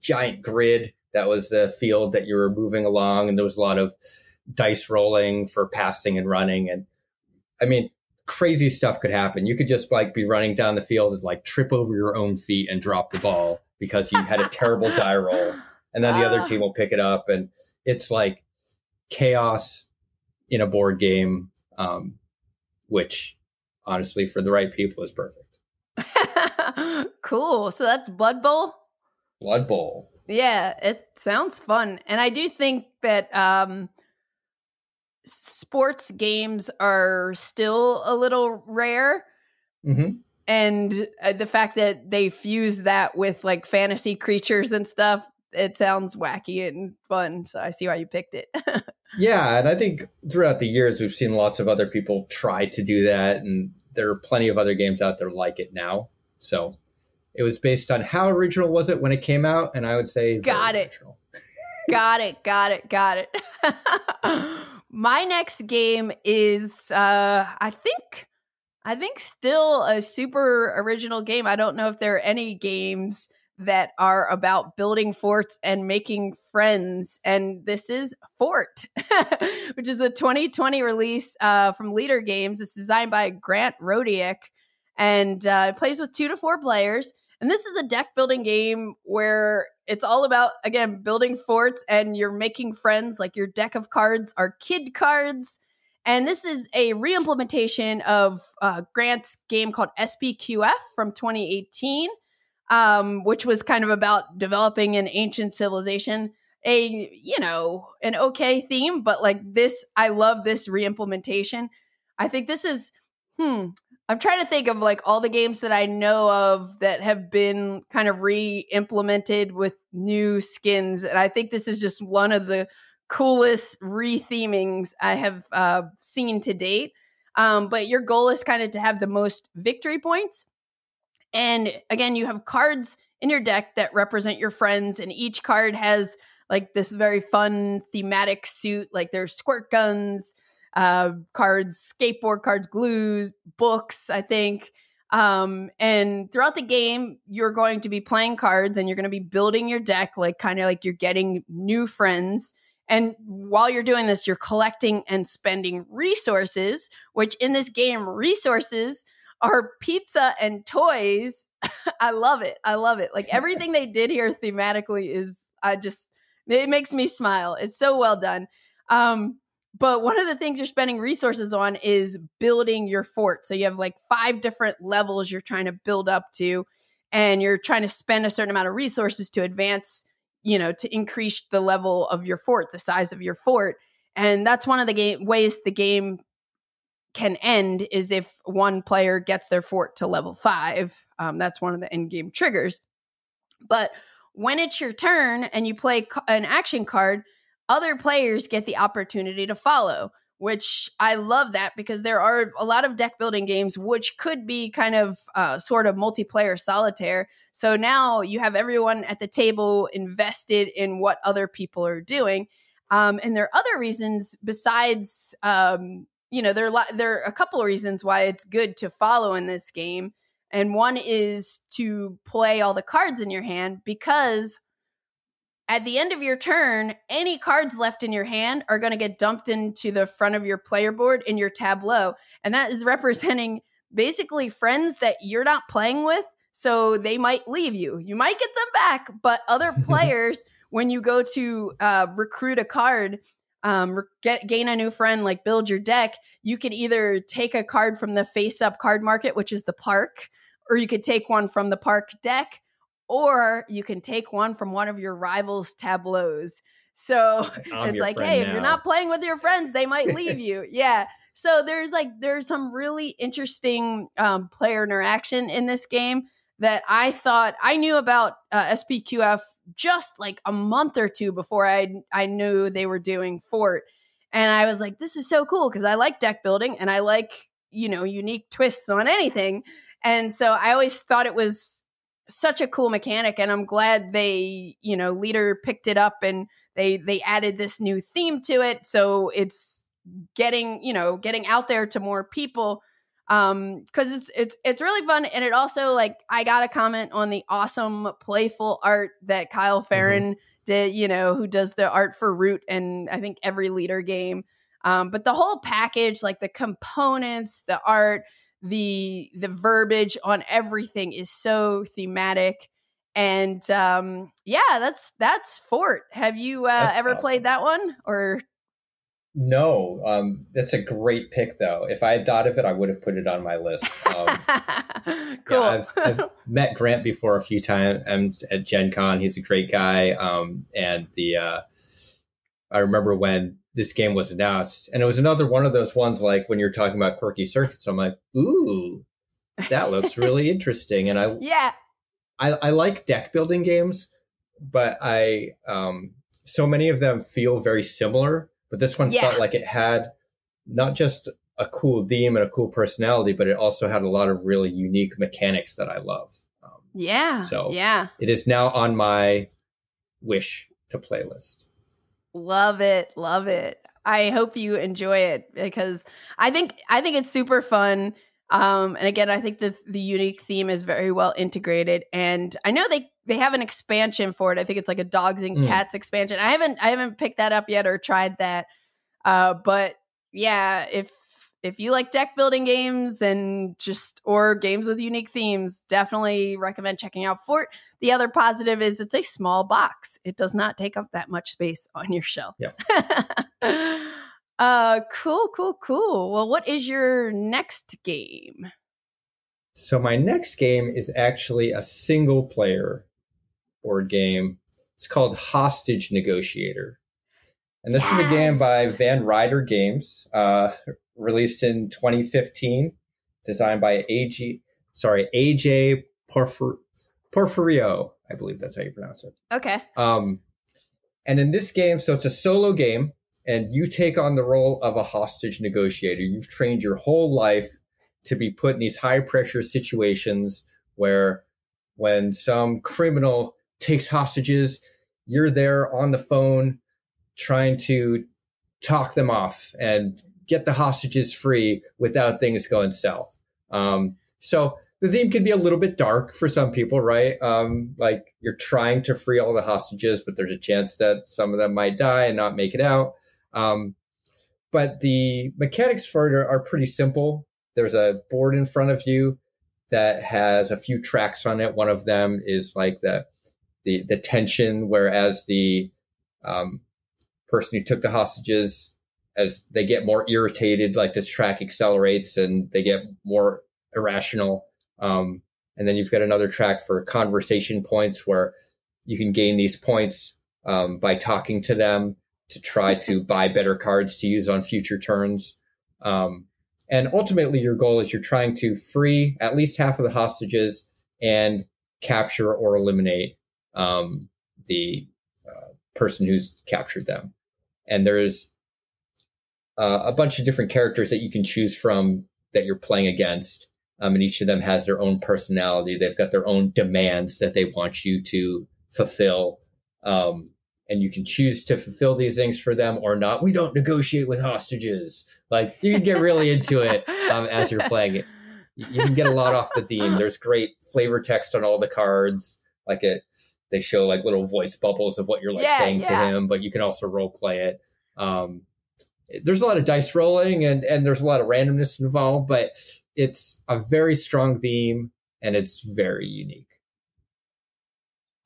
giant grid that was the field that you were moving along, and there was a lot of dice rolling for passing and running. And I mean, crazy stuff could happen. You could just like be running down the field and like trip over your own feet and drop the ball because you had a terrible die roll. And then the other team will pick it up. And it's like chaos in a board game, um, which honestly, for the right people, is perfect. cool. So that's Blood Bowl? Blood Bowl. Yeah, it sounds fun. And I do think that um, sports games are still a little rare. Mm-hmm. And uh, the fact that they fuse that with like fantasy creatures and stuff, it sounds wacky and fun. So I see why you picked it. yeah. And I think throughout the years, we've seen lots of other people try to do that. And there are plenty of other games out there like it now. So it was based on how original was it when it came out? And I would say, got it. got it. Got it. Got it. My next game is, uh, I think, I think still a super original game. I don't know if there are any games that are about building forts and making friends. And this is Fort, which is a 2020 release uh, from Leder Games. It's designed by Grant Rodiak and uh, it plays with two to four players. And this is a deck building game where it's all about, again, building forts and you're making friends. Like your deck of cards are kid cards. And this is a re implementation of uh, Grant's game called SPQF from 2018 um, which was kind of about developing an ancient civilization. A you know an okay theme, but like this, I love this reimplementation. I think this is hmm. I'm trying to think of like all the games that I know of that have been kind of re-implemented with new skins, and I think this is just one of the coolest re-themings I have uh, seen to date. Um, but your goal is kind of to have the most victory points and again, you have cards in your deck that represent your friends, and each card has like this very fun thematic suit. Like there's squirt guns, uh, cards, skateboard cards, glues, books, I think. Um, and throughout the game, you're going to be playing cards and you're going to be building your deck, like kind of like you're getting new friends. And while you're doing this, you're collecting and spending resources, which in this game, resources are pizza and toys. I love it. I love it. Like everything they did here thematically is I just it makes me smile. It's so well done. Um but one of the things you're spending resources on is building your fort. So you have like five different levels you're trying to build up to and you're trying to spend a certain amount of resources to advance, you know, to increase the level of your fort, the size of your fort. And that's one of the game ways the game can end is if one player gets their fort to level five. Um, that's one of the end game triggers. But when it's your turn and you play an action card, other players get the opportunity to follow, which I love that because there are a lot of deck building games which could be kind of uh, sort of multiplayer solitaire. So now you have everyone at the table invested in what other people are doing. Um, and there are other reasons besides um, you know, there are, there are a couple of reasons why it's good to follow in this game. And one is to play all the cards in your hand because at the end of your turn, any cards left in your hand are going to get dumped into the front of your player board in your tableau. And that is representing basically friends that you're not playing with. So they might leave you. You might get them back, but other players, when you go to uh, recruit a card, um, get gain a new friend, like build your deck, you could either take a card from the face up card market, which is the park, or you could take one from the park deck, or you can take one from one of your rivals' tableaus. So I'm it's like, hey, now. if you're not playing with your friends, they might leave you. Yeah. So there's like there's some really interesting um, player interaction in this game that I thought I knew about uh, SPQF just like a month or two before I I knew they were doing Fort, and I was like, this is so cool because I like deck building and I like you know unique twists on anything, and so I always thought it was such a cool mechanic, and I'm glad they you know Leder picked it up and they they added this new theme to it, so it's getting you know getting out there to more people um because it's it's it's really fun. And it also like i got a comment on the awesome playful art that kyle Mm-hmm. did you know who does the art for root and i think every Leder game. Um but the whole package like the components the art the the verbiage on everything is so thematic and um yeah that's that's fort have you uh That's ever awesome. played that one or No, um, that's a great pick, though. If I had thought of it, I would have put it on my list. Um, cool Yeah, I've, I've met Grant before a few times at Gen Con. He's a great guy. Um, and the uh, I remember when this game was announced, and it was another one of those ones like when you're talking about quirky circuits. I'm like, ooh, that looks really interesting. And I, yeah I I like deck building games, but I um, so many of them feel very similar. But this one Yeah. felt like it had not just a cool theme and a cool personality, but it also had a lot of really unique mechanics that I love. Um, Yeah. So- yeah. it is now on my wish to playlist. Love it. Love it. I hope you enjoy it because I think I think it's super fun. Um, and again, I think the the unique theme is very well integrated, and I know they they have an expansion for it. I think it's like a dogs and Mm. cats expansion. I haven't I haven't picked that up yet or tried that. Uh, but yeah, if if you like deck building games and just or games with unique themes, definitely recommend checking out Fort. The other positive is it's a small box. It does not take up that much space on your shelf. Yep. uh cool, cool, cool. Well, what is your next game? So my next game is actually a single player board game. It's called Hostage Negotiator. And this is a game by Van Ryder Games, uh, released in 2015, designed by AG, sorry, AJ Porfir- Porfirio. I believe that's how you pronounce it. Okay. Um, and in this game, so it's a solo game, and you take on the role of a hostage negotiator. You've trained your whole life to be put in these high pressure situations where when some criminal takes hostages, you're there on the phone trying to talk them off and get the hostages free without things going south. Um, so the theme can be a little bit dark for some people, right? Um, like you're trying to free all the hostages, but there's a chance that some of them might die and not make it out. Um, but the mechanics for it are, pretty simple. There's a board in front of you that has a few tracks on it. One of them is like the the the tension, whereas the um, person who took the hostages, as they get more irritated, like this track accelerates and they get more irrational. Um, and then you've got another track for conversation points where you can gain these points um, by talking to them to try to buy better cards to use on future turns. Um, and ultimately, your goal is you're trying to free at least half of the hostages and capture or eliminate um, the uh, person who's captured them. And there's uh, a bunch of different characters that you can choose from that you're playing against. Um, and each of them has their own personality. They've got their own demands that they want you to fulfill. Um, and you can choose to fulfill these things for them or not. We don't negotiate with hostages. Like you can get really into it um, as you're playing it. You can get a lot off the theme. There's great flavor text on all the cards. Like it, they show like little voice bubbles of what you're like Yeah, saying yeah. to him, but you can also role play it. Um, there's a lot of dice rolling and and there's a lot of randomness involved, but it's a very strong theme and it's very unique.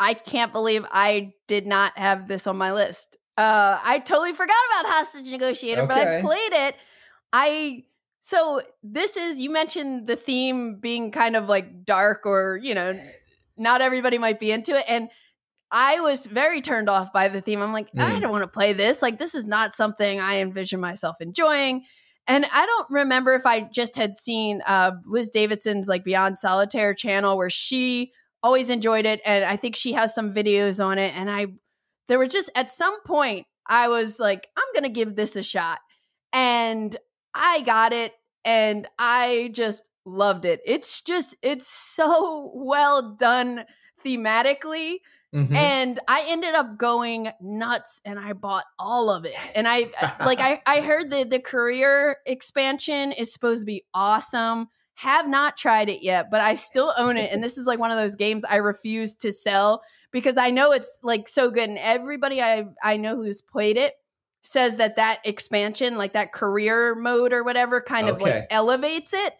I can't believe I did not have this on my list. Uh, I totally forgot about Hostage Negotiator, but I played it. I so this is you mentioned the theme being kind of like dark or you know not everybody might be into it and I was very turned off by the theme. I'm like, I Mm. don't want to play this. Like, this is not something I envision myself enjoying. And I don't remember if I just had seen uh, Liz Davidson's like Beyond Solitaire channel where she always enjoyed it, and I think she has some videos on it. And I, there were just at some point I was like, I'm gonna give this a shot, and I got it, and I just loved it. It's just it's so well done thematically Mhm. and I ended up going nuts and I bought all of it. And I like I I heard that the career expansion is supposed to be awesome. Have not tried it yet, but I still own it and this is like one of those games I refuse to sell because I know it's like so good and everybody I I know who's played it says that that expansion like that career mode or whatever kind of like elevates it.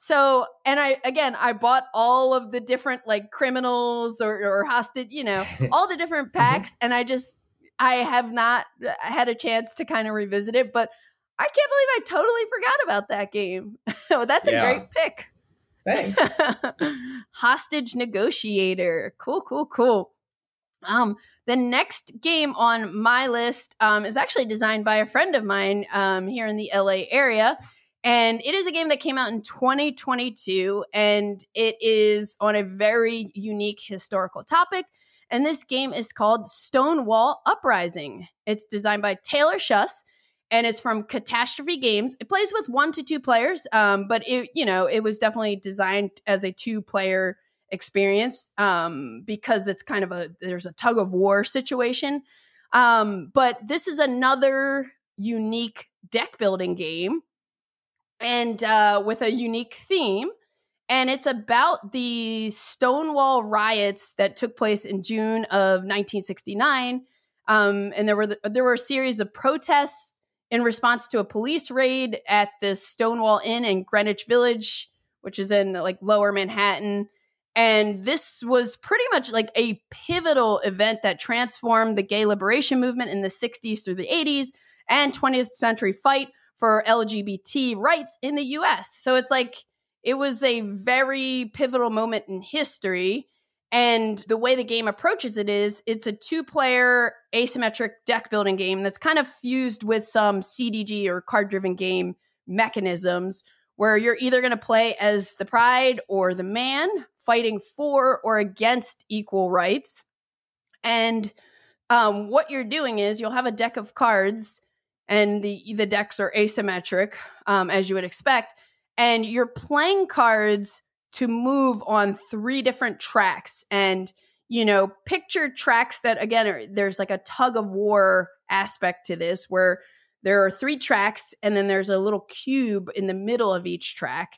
So, and I again, I bought all of the different like criminals or, or hostage, you know, all the different packs, and I just I have not uh, had a chance to kind of revisit it, but I can't believe I totally forgot about that game. well, that's a Yeah. great pick. Thanks. Hostage Negotiator. Cool, cool, cool. Um, the next game on my list um, is actually designed by a friend of mine um, here in the LA area. And it is a game that came out in 2022, and it is on a very unique historical topic. And this game is called Stonewall Uprising. It's designed by Taylor Shuss, and it's from Catastrophe Games. It plays with one to two players, um, but it you know it was definitely designed as a two player experience um, because it's kind of a there's a tug of war situation. Um, but this is another unique deck building game and uh, with a unique theme. And it's about the Stonewall riots that took place in June of 1969. Um, and there were the, there were a series of protests in response to a police raid at the Stonewall Inn in Greenwich Village, which is in like lower Manhattan. And this was pretty much like a pivotal event that transformed the gay liberation movement in the 60s through the 80s and 20th century fight for LGBT rights in the US. So it's like it was a very pivotal moment in history. And the way the game approaches it is it's a two player asymmetric deck building game that's kind of fused with some CDG or card driven game mechanisms where you're either going to play as the pride or the man fighting for or against equal rights. And um, what you're doing is you'll have a deck of cards and the the decks are asymmetric um, as you would expect. And you're playing cards to move on three different tracks and you know picture tracks that again are, there's like a tug of war aspect to this where there are three tracks and then there's a little cube in the middle of each track.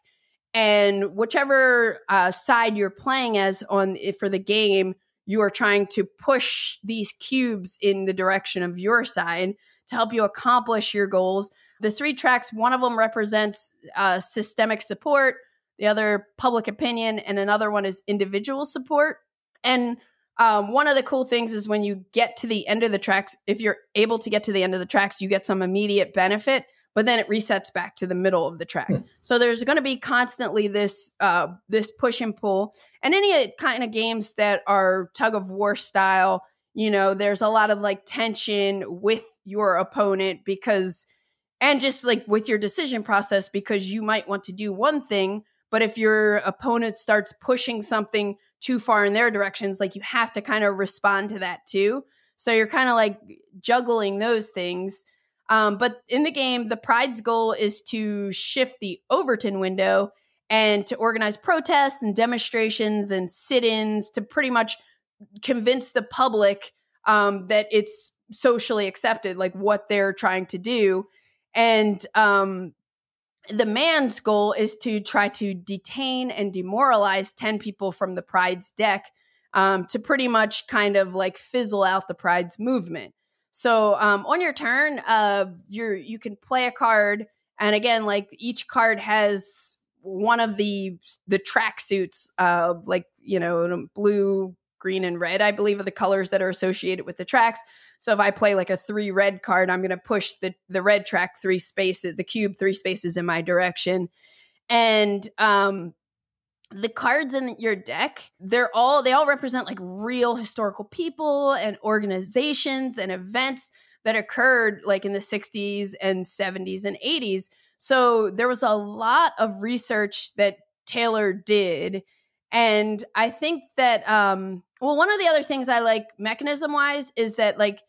And whichever uh, side you're playing as on for the game you are trying to push these cubes in the direction of your side to help you accomplish your goals. The three tracks, one of them represents uh, systemic support, the other public opinion, and another one is individual support. And um, one of the cool things is when you get to the end of the tracks, if you're able to get to the end of the tracks, you get some immediate benefit, but then it resets back to the middle of the track. Hmm. So there's going to be constantly this uh, this push and pull, and any kind of games that are tug of war style you know there's a lot of like tension with your opponent because and just like with your decision process because you might want to do one thing but if your opponent starts pushing something too far in their directions like you have to kind of respond to that too. So you're kind of like juggling those things. Um, but in the game the pride's goal is to shift the overton window and to organize protests and demonstrations and sit-ins to pretty much convince the public um, that it's socially accepted, like what they're trying to do. And um, the man's goal is to try to detain and demoralize 10 people from the Pride's deck um, to pretty much kind of like fizzle out the Pride's movement. So um, on your turn, uh, you're you can play a card, and again, like each card has one of the the track suits, uh, like you know, blue, green and red, I believe, are the colors that are associated with the tracks. So if I play like a three red card, I'm going to push the the red track three spaces, the cube three spaces in my direction, and um, the cards in your deck they're all they all represent like real historical people and organizations and events that occurred like in the 60s and 70s and 80s so there was a lot of research that taylor did. And i think that um well, one of the other things I like mechanism wise is that like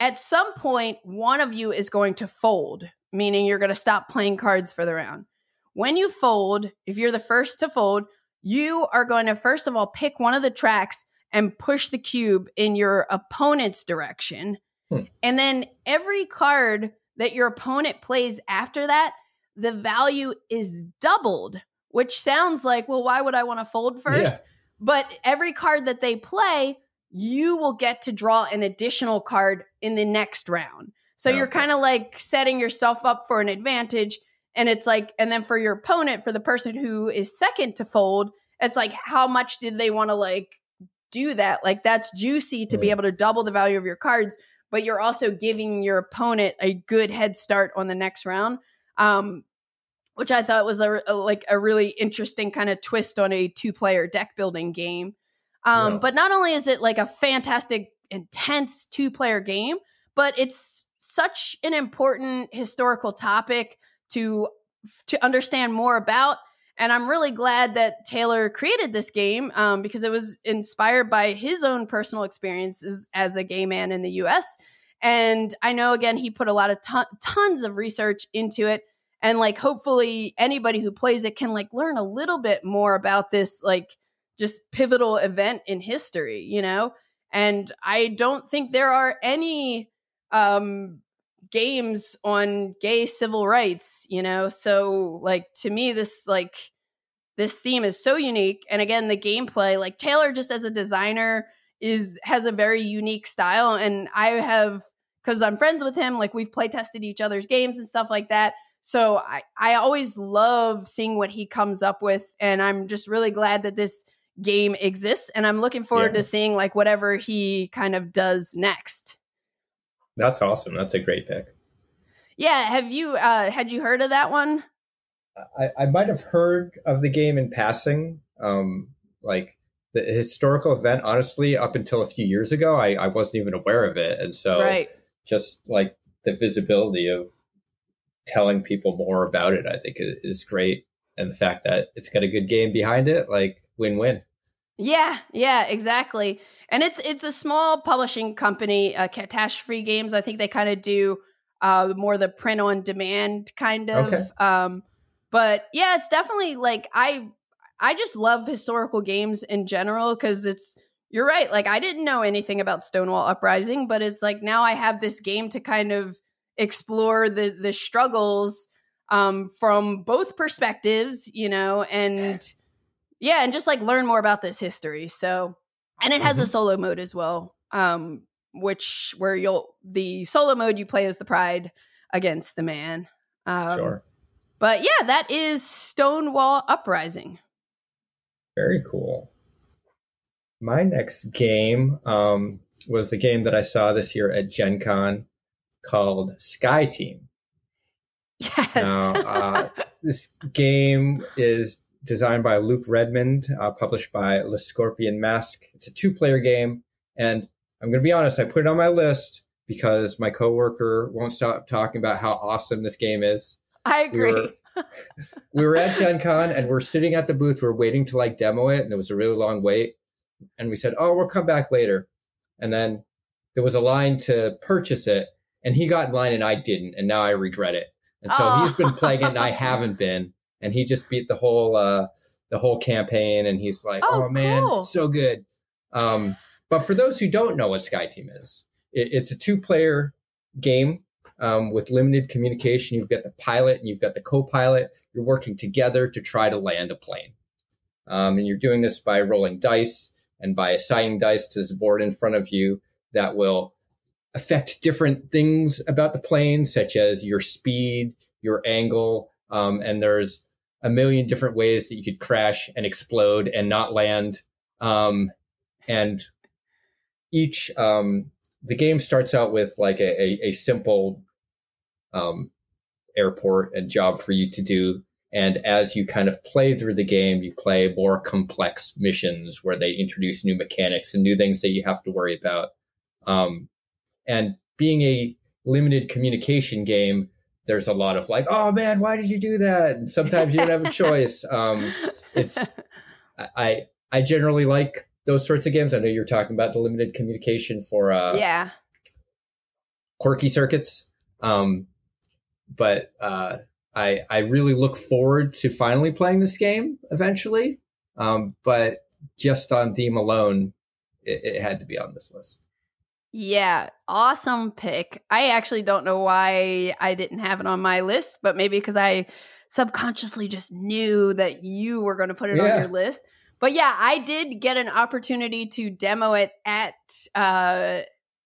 at some point one of you is going to fold, meaning you're going to stop playing cards for the round. When you fold, if you're the first to fold, you are going to first of all pick one of the tracks and push the cube in your opponent's direction. Hmm. And then every card that your opponent plays after that, the value is doubled, which sounds like, well, why would I want to fold first? Yeah. But every card that they play, you will get to draw an additional card in the next round. So okay. you're kind of like setting yourself up for an advantage. And it's like, and then for your opponent, for the person who is second to fold, it's like, how much did they want to like do that? Like, that's juicy to be able to double the value of your cards, but you're also giving your opponent a good head start on the next round. Um, which I thought was a, a, like a really interesting kind of twist on a two player deck building game. Um, yeah. But not only is it like a fantastic, intense two player game, but it's such an important historical topic to to understand more about. And I'm really glad that Taylor created this game um, because it was inspired by his own personal experiences as a gay man in the U.S. And I know again he put a lot of ton- tons of research into it and like hopefully anybody who plays it can like learn a little bit more about this like just pivotal event in history you know and i don't think there are any um games on gay civil rights, you know? So like to me this like this theme is so unique and again the gameplay like Taylor just as a designer is has a very unique style and I have cuz I'm friends with him like we've play tested each other's games and stuff like that. So I I always love seeing what he comes up with and I'm just really glad that this game exists and I'm looking forward yeah. to seeing like whatever he kind of does next. That's awesome. That's a great pick. Yeah, have you uh had you heard of that one? I, I might have heard of the game in passing. Um like the historical event, honestly, up until a few years ago, I, I wasn't even aware of it. And so right. just like the visibility of telling people more about it, I think is, is great. And the fact that it's got a good game behind it, like win win. Yeah, yeah, exactly. And it's it's a small publishing company, uh, Catastrophe Games. I think they kind of do uh, more the print on demand kind of. Okay. Um, but yeah, it's definitely like I I just love historical games in general because it's you're right. Like I didn't know anything about Stonewall Uprising, but it's like now I have this game to kind of explore the the struggles um, from both perspectives, you know, and yeah, and just like learn more about this history. So, and it has mm-hmm. a solo mode as well, um, which where you'll the solo mode you play as the pride against the man. Um, sure. But yeah, that is Stonewall Uprising. Very cool. My next game um, was a game that I saw this year at Gen Con called Skyteam. Yes. Now, uh, this game is designed by Luke Redmond, uh, published by Le Scorpion Mask. It's a two player game. And I'm going to be honest, I put it on my list because my coworker won't stop talking about how awesome this game is. I agree. We were, we were at Gen Con and we're sitting at the booth. We're waiting to like demo it. And it was a really long wait. And we said, oh, we'll come back later. And then there was a line to purchase it. And he got in line and I didn't. And now I regret it. And so oh. he's been playing it and I haven't been and he just beat the whole uh, the whole campaign, and he's like, "Oh, oh man, cool. so good." Um, but for those who don't know what Sky Team is, it, it's a two player game um, with limited communication. You've got the pilot and you've got the co-pilot. You're working together to try to land a plane, um, and you're doing this by rolling dice and by assigning dice to this board in front of you that will affect different things about the plane, such as your speed, your angle, um, and there's a million different ways that you could crash and explode and not land. Um, and each um, the game starts out with like a, a, a simple um, airport and job for you to do. And as you kind of play through the game, you play more complex missions where they introduce new mechanics and new things that you have to worry about. Um, and being a limited communication game, there's a lot of like, oh man, why did you do that? And sometimes you don't have a choice. Um, it's I I generally like those sorts of games. I know you're talking about the limited communication for uh, yeah quirky circuits, um, but uh, I I really look forward to finally playing this game eventually. Um, but just on theme alone, it, it had to be on this list. Yeah, awesome pick. I actually don't know why I didn't have it on my list, but maybe because I subconsciously just knew that you were going to put it yeah. on your list. But yeah, I did get an opportunity to demo it at uh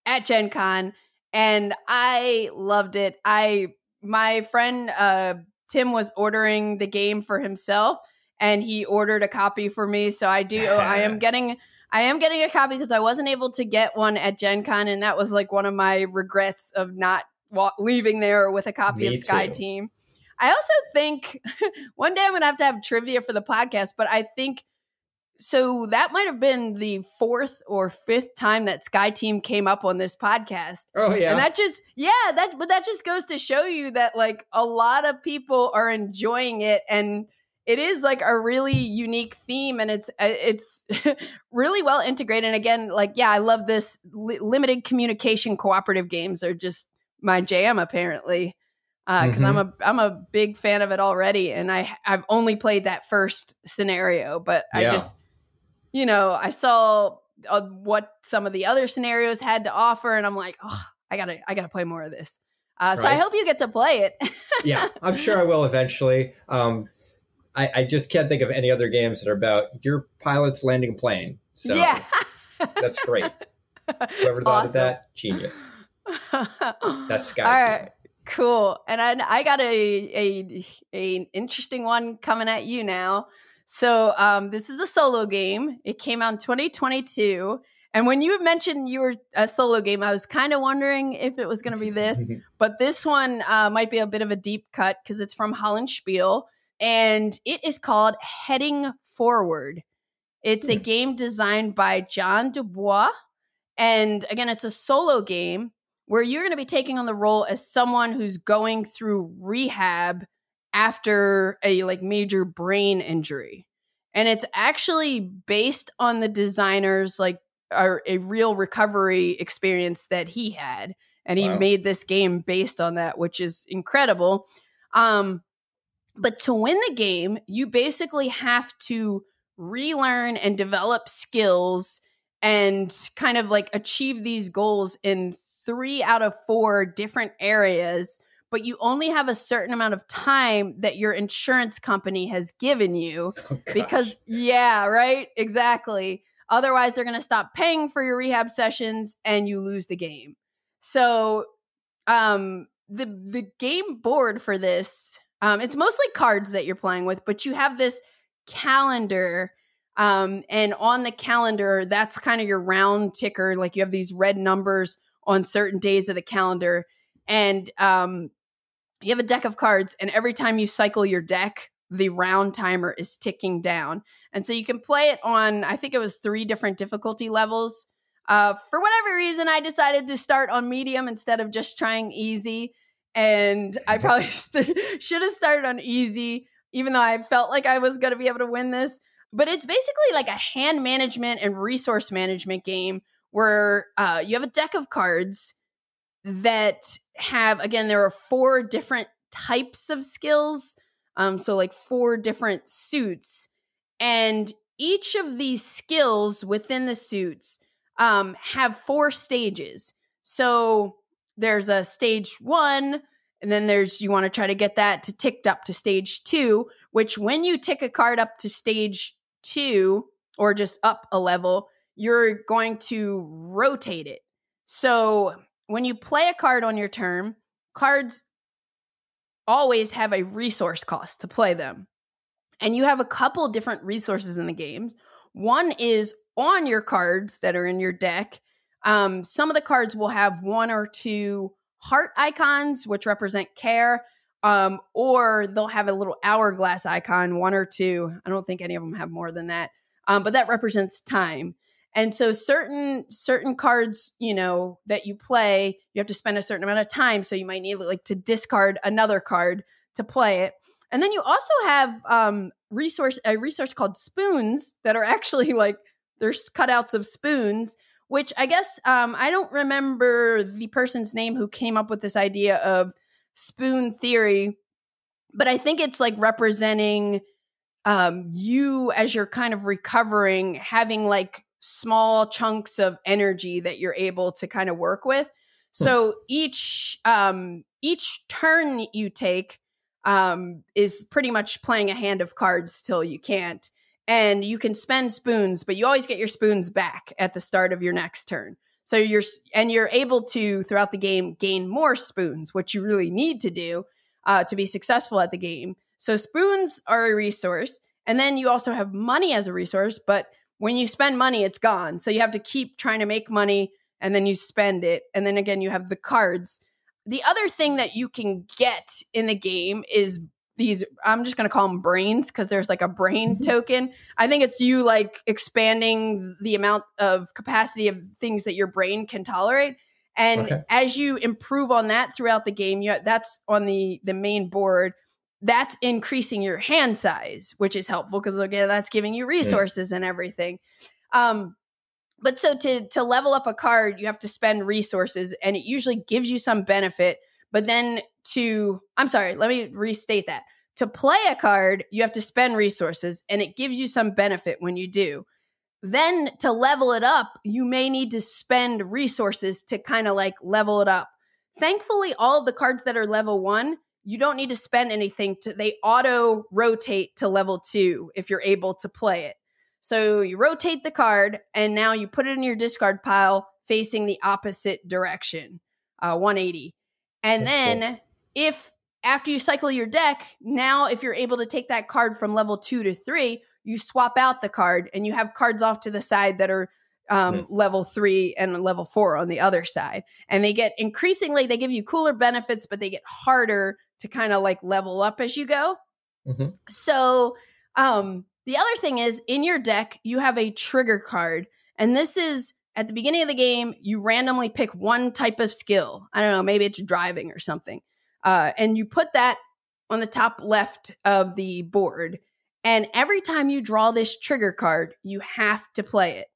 at Gen Con and I loved it. I my friend uh Tim was ordering the game for himself and he ordered a copy for me, so I do I am getting I am getting a copy because I wasn't able to get one at Gen Con, and that was like one of my regrets of not wa- leaving there with a copy Me of Skyteam. I also think one day I'm going to have to have trivia for the podcast, but I think so that might have been the fourth or fifth time that Sky Team came up on this podcast. Oh yeah. And that just yeah, that but that just goes to show you that like a lot of people are enjoying it and it is like a really unique theme and it's uh, it's really well integrated and again like yeah i love this li- limited communication cooperative games are just my jam apparently because uh, mm-hmm. i'm a i'm a big fan of it already and i i've only played that first scenario but yeah. i just you know i saw uh, what some of the other scenarios had to offer and i'm like oh i gotta i gotta play more of this Uh, so right? I hope you get to play it. yeah, I'm sure I will eventually. Um, I, I, just can't think of any other games that are about your pilots landing a plane. So yeah. that's great. Whoever thought awesome. of that, genius. That's Sky. All right. Cool. And I, I got a, a, a interesting one coming at you now. So um, this is a solo game. It came out in 2022. And when you mentioned you were a solo game, I was kind of wondering if it was going to be this. but this one uh, might be a bit of a deep cut because it's from Hollandspiele, and it is called Heading Forward. It's a hmm. game designed by John Dubois. And again, it's a solo game where you're going to be taking on the role as someone who's going through rehab after a like major brain injury. And it's actually based on the designer's like a, a real recovery experience that he had. And he wow. made this game based on that, which is incredible. Um, but to win the game, you basically have to relearn and develop skills and kind of like achieve these goals in three out of four different areas, but you only have a certain amount of time that your insurance company has given you. Oh, because, yeah, right? Exactly. Otherwise, they're going to stop paying for your rehab sessions and you lose the game. So, um, the the game board for this, um, it's mostly cards that you're playing with, but you have this calendar um, and on the calendar, that's kind of your round ticker. Like you have these red numbers on certain days of the calendar. And um, you have a deck of cards, and every time you cycle your deck, the round timer is ticking down. And so you can play it on, I think it was three different difficulty levels. Uh, for whatever reason, I decided to start on medium instead of just trying easy. And I probably st- should have started on easy, even though I felt like I was going to be able to win this. But it's basically like a hand management and resource management game where uh, you have a deck of cards that have again there are four different types of skills um so like four different suits and each of these skills within the suits um have four stages so there's a stage 1 and then there's you want to try to get that to ticked up to stage 2 which when you tick a card up to stage 2 or just up a level you're going to rotate it. So when you play a card on your turn, cards always have a resource cost to play them. And you have a couple different resources in the games. One is on your cards that are in your deck. Um, some of the cards will have one or two heart icons, which represent care, um, or they'll have a little hourglass icon, one or two. I don't think any of them have more than that, um, but that represents time. And so certain certain cards, you know, that you play, you have to spend a certain amount of time. So you might need like to discard another card to play it. And then you also have um resource a resource called spoons that are actually like there's cutouts of spoons, which I guess um I don't remember the person's name who came up with this idea of spoon theory, but I think it's like representing um you as you're kind of recovering having like small chunks of energy that you're able to kind of work with. Hmm. So each um each turn you take um is pretty much playing a hand of cards till you can't. And you can spend spoons, but you always get your spoons back at the start of your next turn. So you're and you're able to throughout the game gain more spoons, which you really need to do uh, to be successful at the game. So spoons are a resource, and then you also have money as a resource, but when you spend money, it's gone. So you have to keep trying to make money and then you spend it. And then again, you have the cards. The other thing that you can get in the game is these i'm just going to call them brains because there's like a brain mm-hmm. token i think it's you like expanding the amount of capacity of things that your brain can tolerate and okay. as you improve on that throughout the game you that's on the the main board that's increasing your hand size, which is helpful because again, that's giving you resources yeah. and everything. Um, but so to to level up a card, you have to spend resources, and it usually gives you some benefit. But then to I'm sorry, let me restate that. To play a card, you have to spend resources, and it gives you some benefit when you do. Then to level it up, you may need to spend resources to kind of like level it up thankfully, all of the cards that are level one, you don't need to spend anything to they auto rotate to level two if you're able to play it. So you rotate the card and now you put it in your discard pile facing the opposite direction, uh, 180. And That's then cool. If after you cycle your deck, now if you're able to take that card from level two to three, you swap out the card and you have cards off to the side that are um, Hmm. level three and level four on the other side. And they get increasingly, they give you cooler benefits, but they get harder to kind of like level up as you go. Mhm. So, um, the other thing is in your deck, you have a trigger card. And this is at the beginning of the game, you randomly pick one type of skill. I don't know, maybe it's driving or something. Uh, and you put that on the top left of the board. And every time you draw this trigger card, you have to play it.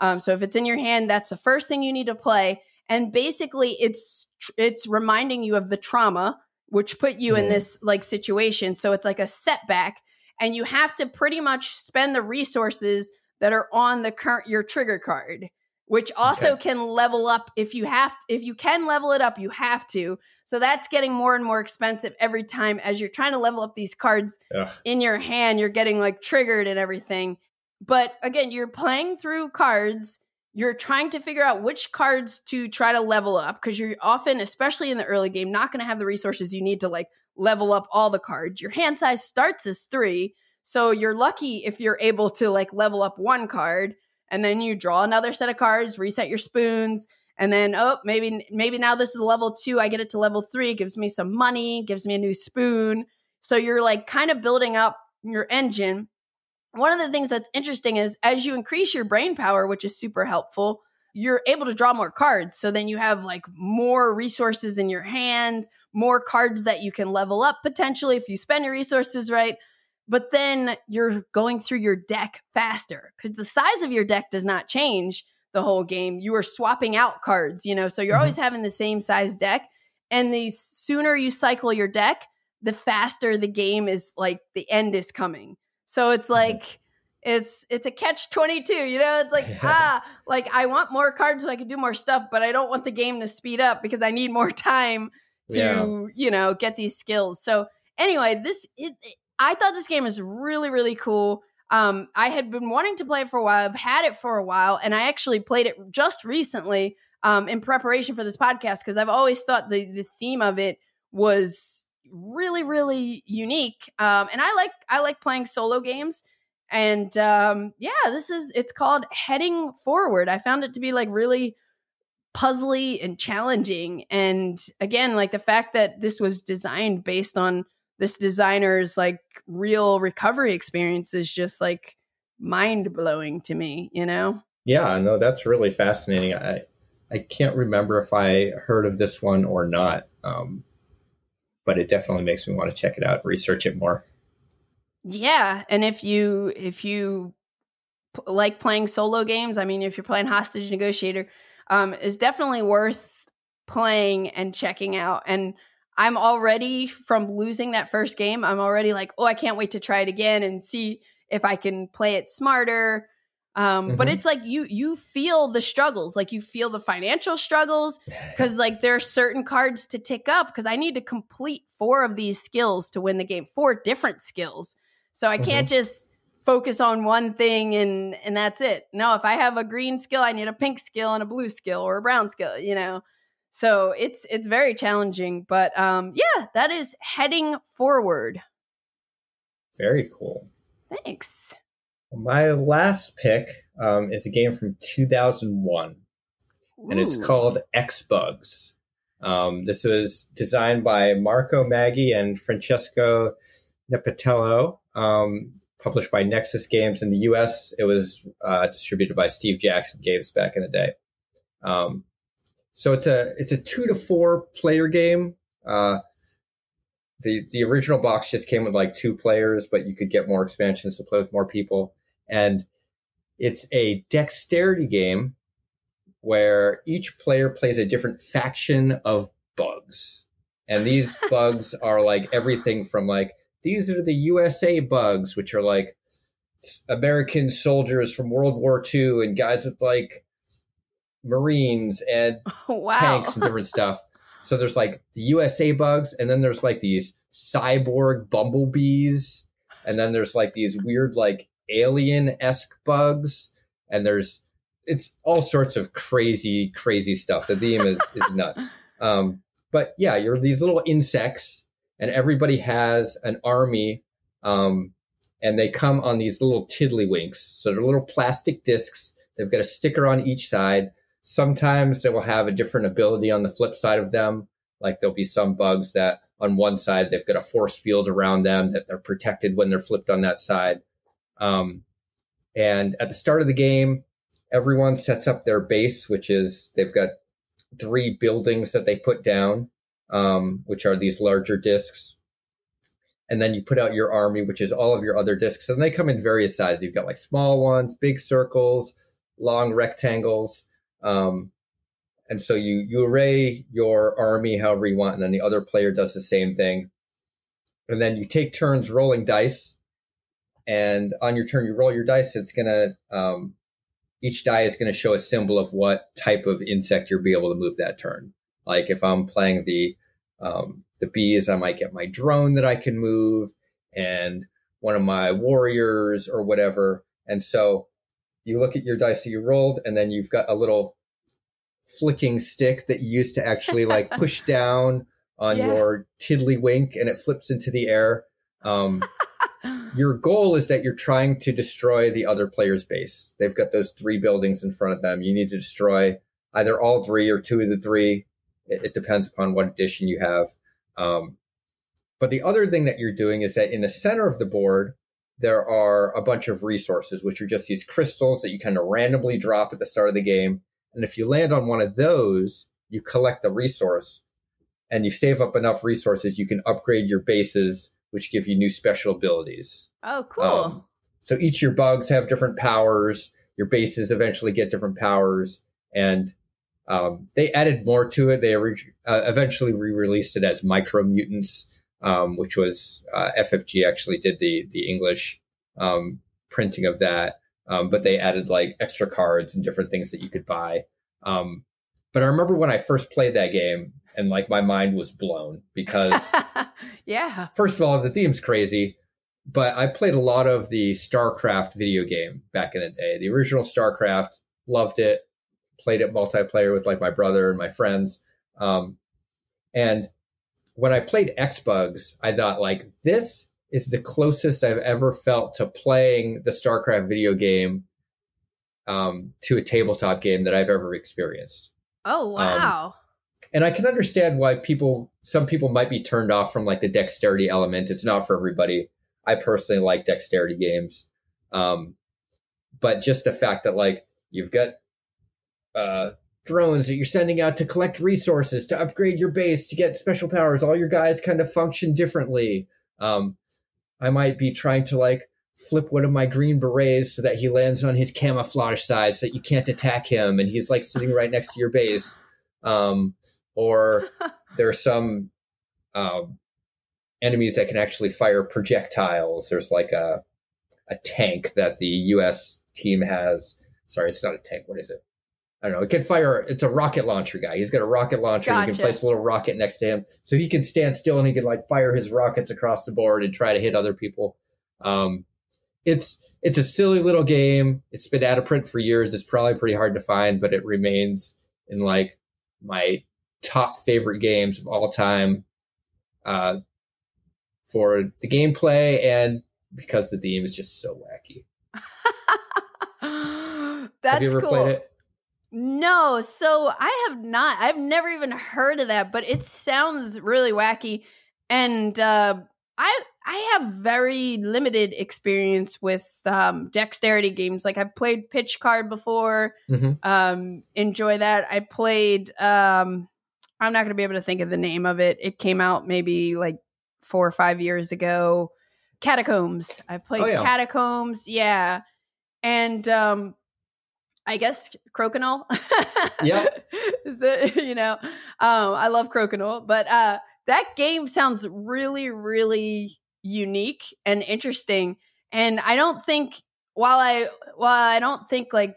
Um, so if it's in your hand, that's the first thing you need to play. And basically, it's it's reminding you of the trauma which put you in Mhm. this like situation. So it's like a setback, and you have to pretty much spend the resources that are on the current your trigger card, which also Okay. can level up if you have if you can level it up, you have to. So that's getting more and more expensive every time as you're trying to level up these cards Ugh. in your hand, you're getting like triggered and everything. But again, you're playing through cards. You're trying to figure out which cards to try to level up because you're often, especially in the early game, not going to have the resources you need to like level up all the cards. Your hand size starts as three. So you're lucky if you're able to like level up one card and then you draw another set of cards, reset your spoons, and then oh maybe maybe now this is level two. I get it to level three, gives me some money, gives me a new spoon. So you're like kind of building up your engine. One of the things that's interesting is as you increase your brain power, which is super helpful, you're able to draw more cards. So then you have like more resources in your hands, more cards that you can level up potentially if you spend your resources right. But then you're going through your deck faster because the size of your deck does not change the whole game. You are swapping out cards, you know, so you're Mhm. always having the same size deck. And the sooner you cycle your deck, the faster the game is like the end is coming. So it's like it's it's a catch 22, you know? It's like ah, like I want more cards so I can do more stuff, but I don't want the game to speed up because I need more time to, Yeah. you know, get these skills. So anyway, this it, I thought this game is really really cool. Um, I had been wanting to play it for a while. I've had it for a while, and I actually played it just recently um, in preparation for this podcast because I've always thought the the theme of it was really really unique. Um, and I like I like playing solo games. And um, yeah, this is it's called Heading Forward. I found it to be like really puzzly and challenging. And again, like the fact that this was designed based on this designer's like real recovery experience is just like mind blowing to me, you know? Yeah, no, that's really fascinating. I I can't remember if I heard of this one or not, um, but it definitely makes me want to check it out, research it more. Yeah, and if you if you p- like playing solo games, I mean, if you're playing Hostage Negotiator, um, is definitely worth playing and checking out. And I'm already from losing that first game. I'm already like, oh, I can't wait to try it again and see if I can play it smarter. Um, But Mhm. it's like you you feel the struggles, like you feel the financial struggles, because like there are certain cards to tick up because I need to complete four of these skills to win the game, four different skills. So I can't just focus on one thing and and that's it. No, if I have a green skill, I need a pink skill and a blue skill or a brown skill, you know. So it's it's very challenging, but um yeah, that is heading forward. Very cool. Thanks. My last pick um, is a game from 2001, and it's called X Bugs. Um, this was designed by Marco Maggi and Francesco Nepitello, um, published by Nexus Games in the US. It was uh, distributed by Steve Jackson Games back in the day. Um, so it's a it's a two to four player game. Uh, the the original box just came with like two players, but you could get more expansions to play with more people. And it's a dexterity game where each player plays a different faction of bugs. And these bugs are like everything from like these are the USA bugs, which are like American soldiers from World War II and guys with like Marines and wow. tanks and different stuff. so there's like the USA bugs, and then there's like these cyborg bumblebees, and then there's like these weird like alien esque bugs, and there's it's all sorts of crazy, crazy stuff. The theme is is nuts. Um, but yeah, you're these little insects, and everybody has an army. Um, and they come on these little tiddlywinks. So they're little plastic discs. They've got a sticker on each side. Sometimes they will have a different ability on the flip side of them. Like there'll be some bugs that on one side they've got a force field around them that they're protected when they're flipped on that side. Um, and at the start of the game, everyone sets up their base, which is they've got three buildings that they put down, um, which are these larger discs. And then you put out your army, which is all of your other discs. And they come in various sizes. You've got like small ones, big circles, long rectangles. Um, and so you you array your army however you want, and then the other player does the same thing. And then you take turns rolling dice. And on your turn, you roll your dice. It's gonna um, each die is going to show a symbol of what type of insect you'll be able to move that turn. Like if I'm playing the um, the bees, I might get my drone that I can move, and one of my warriors or whatever. And so you look at your dice that you rolled, and then you've got a little flicking stick that you used to actually like push down on yeah. your tiddlywink, and it flips into the air. Um, your goal is that you're trying to destroy the other player's base. They've got those three buildings in front of them. You need to destroy either all three or two of the three. It, it depends upon what edition you have. Um, but the other thing that you're doing is that in the center of the board, there are a bunch of resources, which are just these crystals that you kind of randomly drop at the start of the game. And if you land on one of those, you collect the resource and you save up enough resources, you can upgrade your bases which give you new special abilities. Oh, cool. Um, so each of your bugs have different powers. Your bases eventually get different powers, and um, they added more to it. They uh, eventually re-released it as Micro Mutants, um, which was uh, FFG actually did the the English um, printing of that. Um, but they added like extra cards and different things that you could buy. Um, but I remember when I first played that game, and like my mind was blown because yeah first of all the theme's crazy but i played a lot of the starcraft video game back in the day the original starcraft loved it played it multiplayer with like my brother and my friends um, and when i played xbugs i thought like this is the closest i've ever felt to playing the starcraft video game um, to a tabletop game that i've ever experienced oh um, wow um, and I can understand why people, some people might be turned off from like the dexterity element. It's not for everybody. I personally like dexterity games. Um, but just the fact that like you've got uh, drones that you're sending out to collect resources, to upgrade your base, to get special powers, all your guys kind of function differently. Um, I might be trying to like flip one of my green berets so that he lands on his camouflage side so that you can't attack him and he's like sitting right next to your base. Um, or there are some um, enemies that can actually fire projectiles. There's like a a tank that the U.S. team has. Sorry, it's not a tank. What is it? I don't know. It can fire. It's a rocket launcher guy. He's got a rocket launcher. Gotcha. You can place a little rocket next to him, so he can stand still and he can like fire his rockets across the board and try to hit other people. Um, it's it's a silly little game. It's been out of print for years. It's probably pretty hard to find, but it remains in like my top favorite games of all time uh, for the gameplay and because the theme is just so wacky. That's have you ever cool. No, so I have not. I've never even heard of that, but it sounds really wacky. And uh, I I have very limited experience with um, dexterity games. Like I've played PitchCar before. Mm-hmm. Um, enjoy that. I played um, I'm not going to be able to think of the name of it. It came out maybe like four or five years ago. Catacombs. I played oh, yeah. Catacombs. Yeah. And um I guess Crokinole. yeah. Is it, you know, um, I love Crokinole, but uh that game sounds really, really unique and interesting. And I don't think while I while I don't think like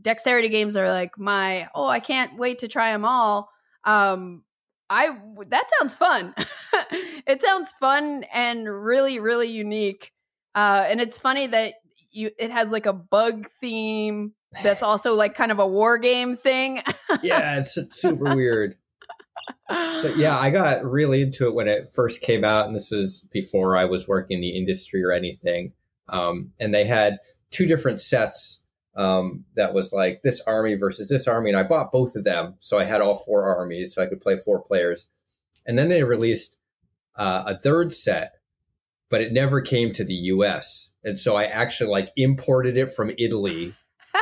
dexterity games are like my oh I can't wait to try them all um I that sounds fun. it sounds fun and really really unique. Uh, and it's funny that you it has like a bug theme that's also like kind of a war game thing. yeah, it's super weird. So yeah, I got really into it when it first came out, and this was before I was working in the industry or anything. Um, and they had two different sets um, that was like this army versus this army, and I bought both of them, so I had all four armies, so I could play four players. And then they released uh, a third set, but it never came to the U.S. And so I actually like imported it from Italy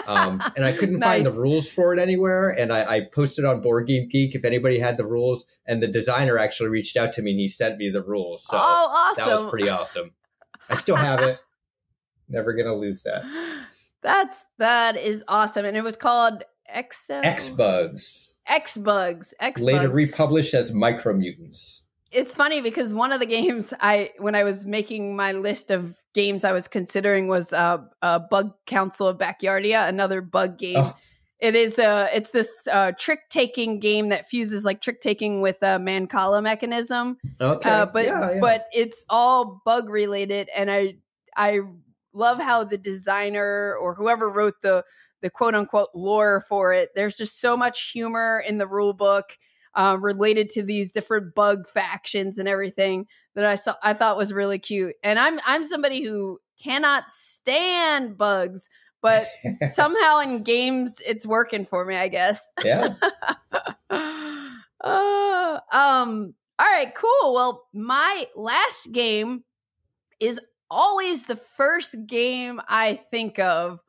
um, and I couldn't nice. find the rules for it anywhere. And I, I, posted on Board Game Geek if anybody had the rules. And the designer actually reached out to me and he sent me the rules. So oh, awesome. that was pretty awesome. I still have it. Never gonna lose that. That's that is awesome. And it was called X X Bugs. X Bugs. X Later republished as Micro Mutants it's funny because one of the games I when I was making my list of games I was considering was uh, uh Bug Council of Backyardia, another bug game. Oh. It is uh it's this uh trick taking game that fuses like trick taking with a Mancala mechanism. Okay. Uh, but yeah, yeah. but it's all bug related and I I love how the designer or whoever wrote the the quote unquote lore for it. There's just so much humor in the rule book uh, related to these different bug factions and everything that I saw I thought was really cute. And I'm I'm somebody who cannot stand bugs, but somehow in games it's working for me, I guess. Yeah. uh, um all right, cool. Well, my last game is always the first game I think of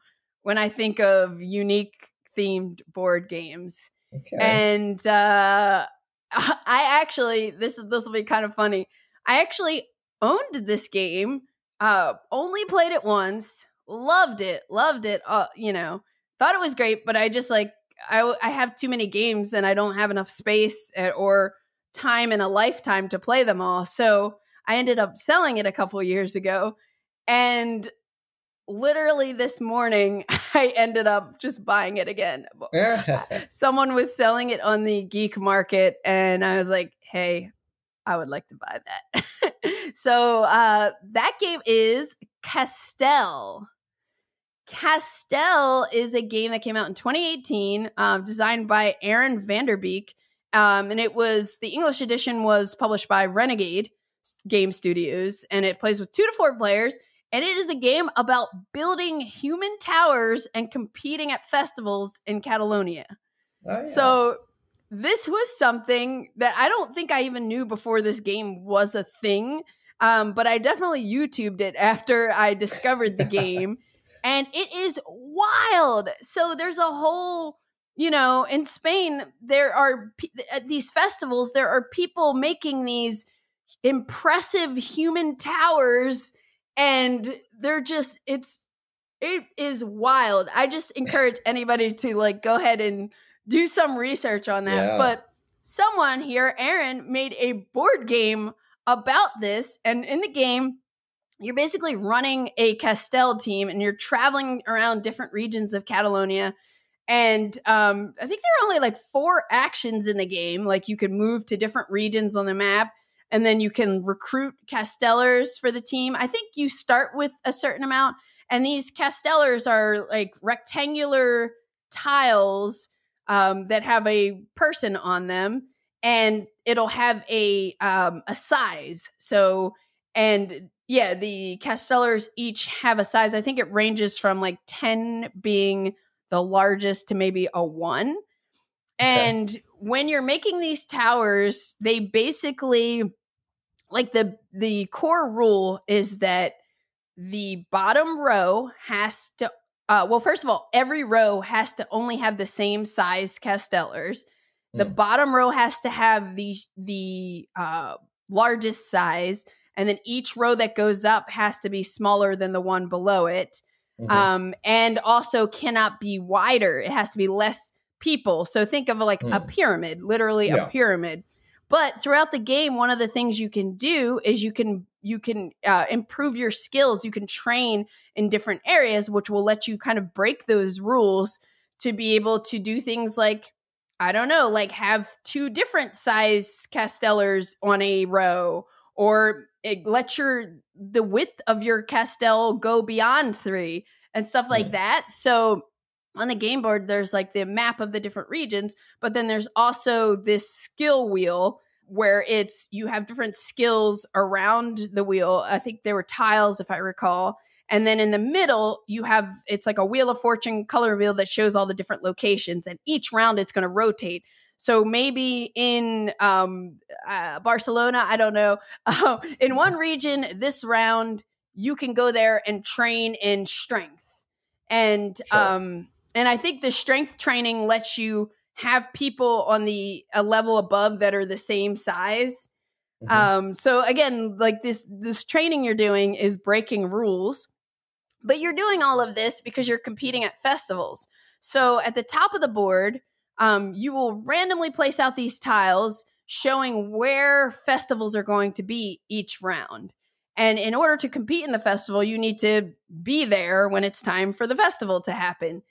when I think of unique themed board games. Okay. And uh, I actually this this will be kind of funny. I actually owned this game. Uh, only played it once. Loved it. Loved it. Uh, you know, thought it was great, but I just like I I have too many games and I don't have enough space eh, or time in a lifetime to play them all. So I ended up selling it a couple years ago. And literally this morning i ended up just buying it again. Someone was selling it on the geek market and i was like hey i would like to buy that. So uh, that game is Castell Castell is a game that came out in 2018 um, designed by aaron vanderbeek um, and it was the english edition was published by renegade game studios and it plays with two to four players and it is a game about building human towers and competing at festivals in Catalonia. Oh, yeah. So this was something that I don't think I even knew before this game was a thing. Um, but I definitely YouTubed it after I discovered the game. and it is wild. So there's a whole, you know, in Spain, there are at these festivals, there are people making these impressive human towers and they're just it's it is wild. I just encourage anybody to like go ahead and do some research on that. Yeah. But someone here, Aaron, made a board game about this, and in the game, you're basically running a Castell team, and you're traveling around different regions of Catalonia. And um, I think there are only like four actions in the game. Like you can move to different regions on the map, and then you can recruit castellers for the team. I think you start with a certain amount, and these castellers are like rectangular tiles um, that have a person on them, and it'll have a um, a size. So, and yeah, the castellers each have a size. I think it ranges from like ten being the largest to maybe a one. And okay. When you're making these towers, they basically like the the core rule is that the bottom row has to uh, well first of all every row has to only have the same size castellers the mm. bottom row has to have the the uh, largest size and then each row that goes up has to be smaller than the one below it mm-hmm. um, and also cannot be wider it has to be less people so think of like mm. a pyramid literally yeah. a pyramid but throughout the game, one of the things you can do is you can you can uh, improve your skills. You can train in different areas, which will let you kind of break those rules to be able to do things like I don't know, like have two different size castellers on a row or let your the width of your castell go beyond 3 and stuff like mm. that. So on the game board there's like the map of the different regions, but then there's also this skill wheel where it's you have different skills around the wheel. I think there were tiles if I recall and then in the middle, you have it's like a wheel of fortune color wheel that shows all the different locations. And each round, it's going to rotate. So maybe in um, uh, Barcelona, I don't know, uh, in one region this round, you can go there and train in strength. And sure. um, and I think the strength training lets you have people on the a level above that are the same size. Mm-hmm. Um, so again, like this this training you're doing is breaking rules. But you're doing all of this because you're competing at festivals. So at the top of the board, um, you will randomly place out these tiles showing where festivals are going to be each round. And in order to compete in the festival, you need to be there when it's time for the festival to happen.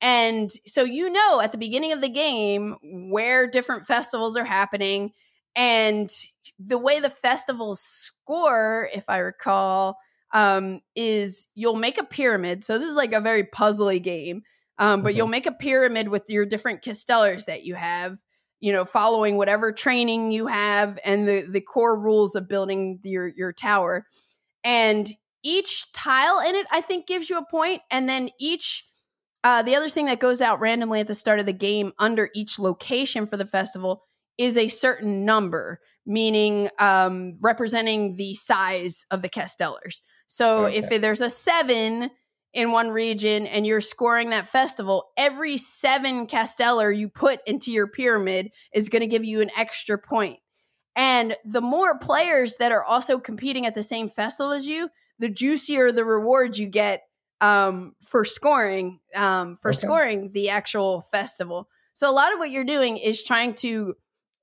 And so you know at the beginning of the game where different festivals are happening. And the way the festivals score, if I recall, um, is you'll make a pyramid. So this is like a very puzzly game, um, but you'll make a pyramid with your different castellers that you have. You know, following whatever training you have and the the core rules of building your your tower, and each tile in it, I think, gives you a point, and then each. Uh, the other thing that goes out randomly at the start of the game under each location for the festival is a certain number, meaning um, representing the size of the castellers. So okay. if there's a seven in one region and you're scoring that festival, every seven casteller you put into your pyramid is going to give you an extra point. And the more players that are also competing at the same festival as you, the juicier the rewards you get um, for scoring um, for okay. scoring the actual festival. So a lot of what you're doing is trying to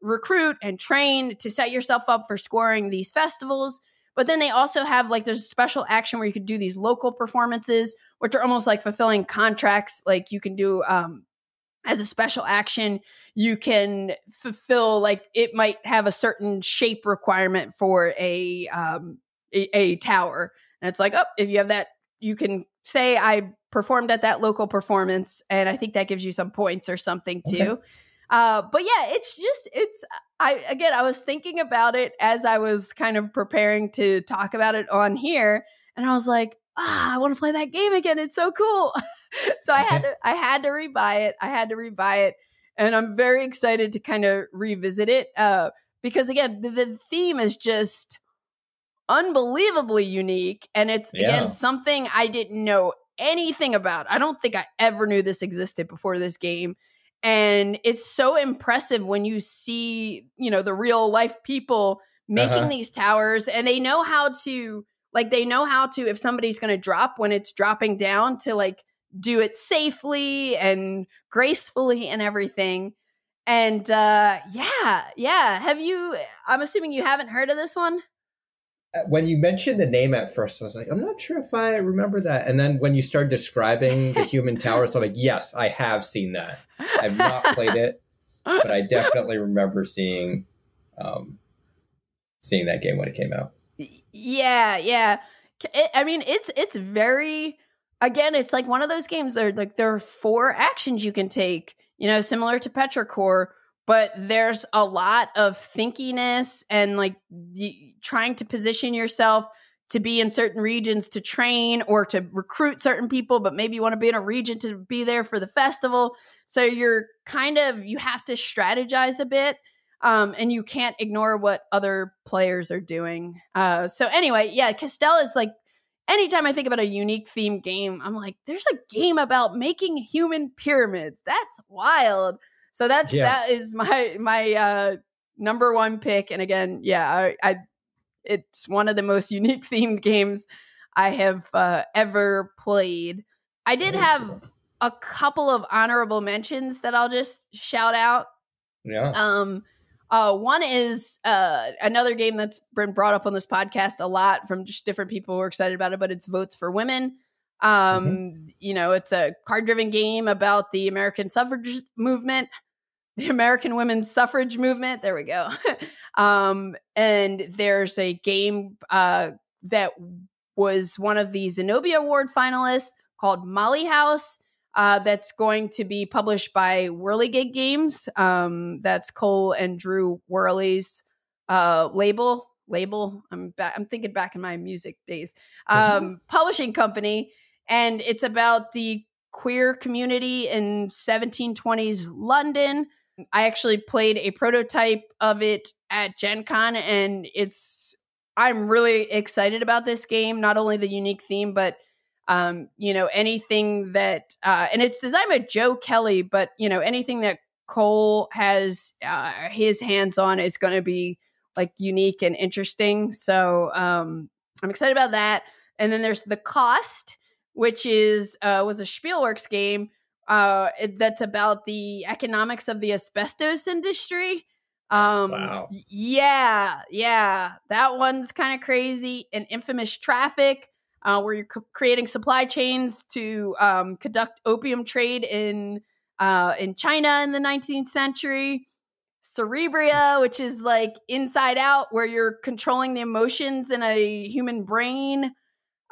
recruit and train to set yourself up for scoring these festivals but then they also have like there's a special action where you could do these local performances, which are almost like fulfilling contracts. Like you can do um, as a special action, you can fulfill like it might have a certain shape requirement for a um, a, a tower, and it's like oh, if you have that, you can say I performed at that local performance, and I think that gives you some points or something too. Okay. Uh, but yeah, it's just it's I again I was thinking about it as I was kind of preparing to talk about it on here, and I was like, ah, I want to play that game again. It's so cool. so I had to I had to rebuy it. I had to rebuy it, and I'm very excited to kind of revisit it uh, because again, the, the theme is just unbelievably unique, and it's yeah. again something I didn't know anything about. I don't think I ever knew this existed before this game and it's so impressive when you see you know the real life people making uh-huh. these towers and they know how to like they know how to if somebody's going to drop when it's dropping down to like do it safely and gracefully and everything and uh yeah yeah have you i'm assuming you haven't heard of this one when you mentioned the name at first, I was like, I'm not sure if I remember that. And then when you started describing the human tower, so I'm like, yes, I have seen that. I've not played it, but I definitely remember seeing um, seeing that game when it came out. Yeah, yeah. I mean, it's it's very again, it's like one of those games. There, like there are four actions you can take. You know, similar to Petrichor, but there's a lot of thinkiness and like trying to position yourself to be in certain regions to train or to recruit certain people but maybe you want to be in a region to be there for the festival. So you're kind of you have to strategize a bit um, and you can't ignore what other players are doing. Uh, so anyway yeah castell is like anytime i think about a unique theme game i'm like there's a game about making human pyramids. That's wild so that's yeah. that is my my uh number one pick. And again, yeah, I, I it's one of the most unique themed games I have uh, ever played. I did have a couple of honorable mentions that I'll just shout out. Yeah. Um uh, one is uh, another game that's been brought up on this podcast a lot from just different people who are excited about it, but it's Votes for Women. Um, mm-hmm. You know, it's a card driven game about the American suffrage movement. the American women's suffrage movement. There we go. um, and there's a game uh, that was one of the Zenobia Award finalists called Molly House. Uh, that's going to be published by Wehrlegig Games. Um, that's Cole and Drew Wehrle's uh, label. Label. I'm back. I'm thinking back in my music days. Um, mm-hmm. Publishing company, and it's about the queer community in 1720s London. I actually played a prototype of it at Gen Con, and it's I'm really excited about this game. Not only the unique theme, but um, you know, anything that uh, and it's designed by Jo Kelly, but you know, anything that Cole has uh, his hands on is going to be like unique and interesting. So um, I'm excited about that. And then there's the cost, which is uh, was a Spielworxx game uh, that's about the economics of the asbestos industry. Um, wow. Yeah, yeah, that one's kind of crazy. And infamous traffic, uh, where you're c- creating supply chains to um, conduct opium trade in uh, in China in the 19th century. Cerebria, which is like Inside Out, where you're controlling the emotions in a human brain.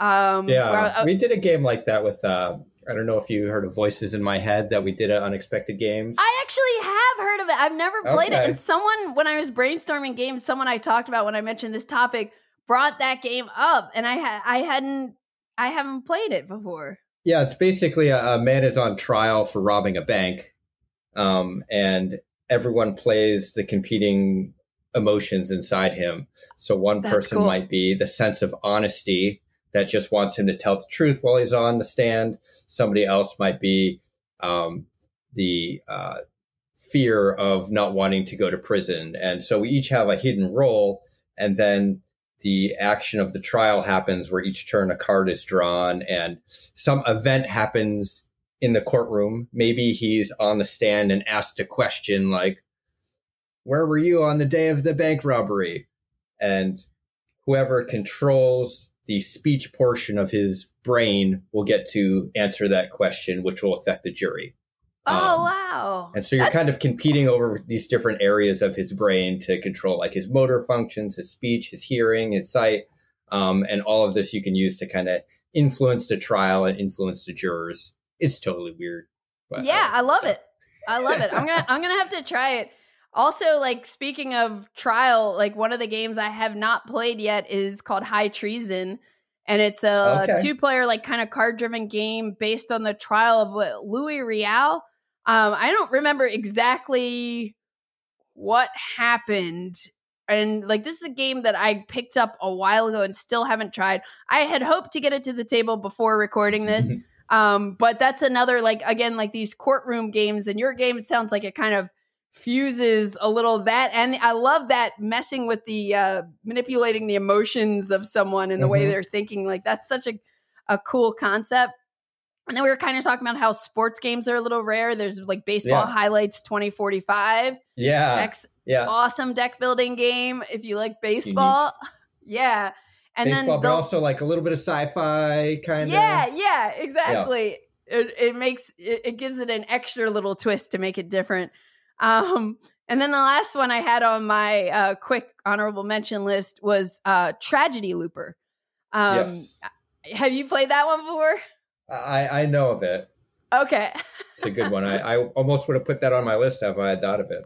Um, yeah, uh, we did a game like that with. Uh, I don't know if you heard of Voices in My Head that we did at Unexpected Games. I actually have heard of it. I've never played okay. it. And someone, when I was brainstorming games, someone I talked about when I mentioned this topic brought that game up, and I had I hadn't I haven't played it before. Yeah, it's basically a, a man is on trial for robbing a bank, um, and everyone plays the competing emotions inside him. So one That's person cool. might be the sense of honesty that just wants him to tell the truth while he's on the stand. Somebody else might be um, the uh, fear of not wanting to go to prison. And so we each have a hidden role. And then the action of the trial happens where each turn a card is drawn and some event happens in the courtroom. Maybe he's on the stand and asked a question like, Where were you on the day of the bank robbery? And whoever controls the speech portion of his brain will get to answer that question, which will affect the jury. Oh um, wow! And so you're That's- kind of competing over these different areas of his brain to control, like his motor functions, his speech, his hearing, his sight, um, and all of this you can use to kind of influence the trial and influence the jurors. It's totally weird. But yeah, I, I love it. I love it. I'm gonna I'm gonna have to try it. Also, like speaking of trial, like one of the games I have not played yet is called High Treason. And it's a okay. two player, like kind of card driven game based on the trial of what, Louis Riel. Um, I don't remember exactly what happened. And like this is a game that I picked up a while ago and still haven't tried. I had hoped to get it to the table before recording this. um, but that's another like again, like these courtroom games. In your game, it sounds like it kind of fuses a little that and i love that messing with the uh manipulating the emotions of someone and the mm-hmm. way they're thinking like that's such a, a cool concept. And then we were kind of talking about how sports games are a little rare. There's like baseball yeah. highlights 2045 yeah. X, yeah. awesome deck building game if you like baseball. Yeah. And baseball, then but also like a little bit of sci-fi kind of yeah yeah. exactly. Yeah. It, it makes it, it gives it an extra little twist to make it different um, and then the last one I had on my uh, quick honorable mention list was uh, Tragedy Looper. Um, yes. Have you played that one before? I, I know of it. Okay. it's a good one. I, I almost would have put that on my list if I had thought of it.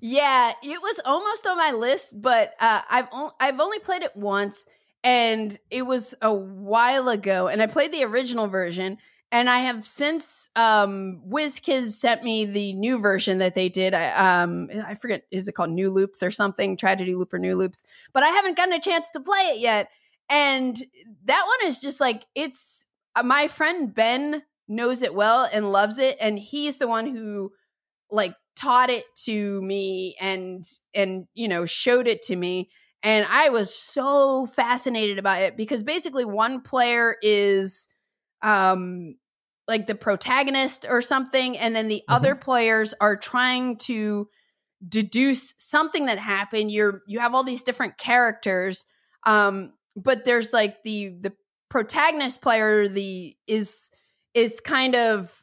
Yeah, it was almost on my list, but uh, I've o- I've only played it once, and it was a while ago. And I played the original version, and I have since um WizKids sent me the new version that they did. I um I forget is it called New Loops or something, Tragedy Loop or New Loops, but I haven't gotten a chance to play it yet. And that one is just like it's uh, my friend Ben knows it well and loves it and he's the one who like taught it to me and and you know showed it to me and I was so fascinated about it because basically one player is um like the protagonist or something and then the mm-hmm. other players are trying to deduce something that happened you're you have all these different characters um but there's like the the protagonist player the is is kind of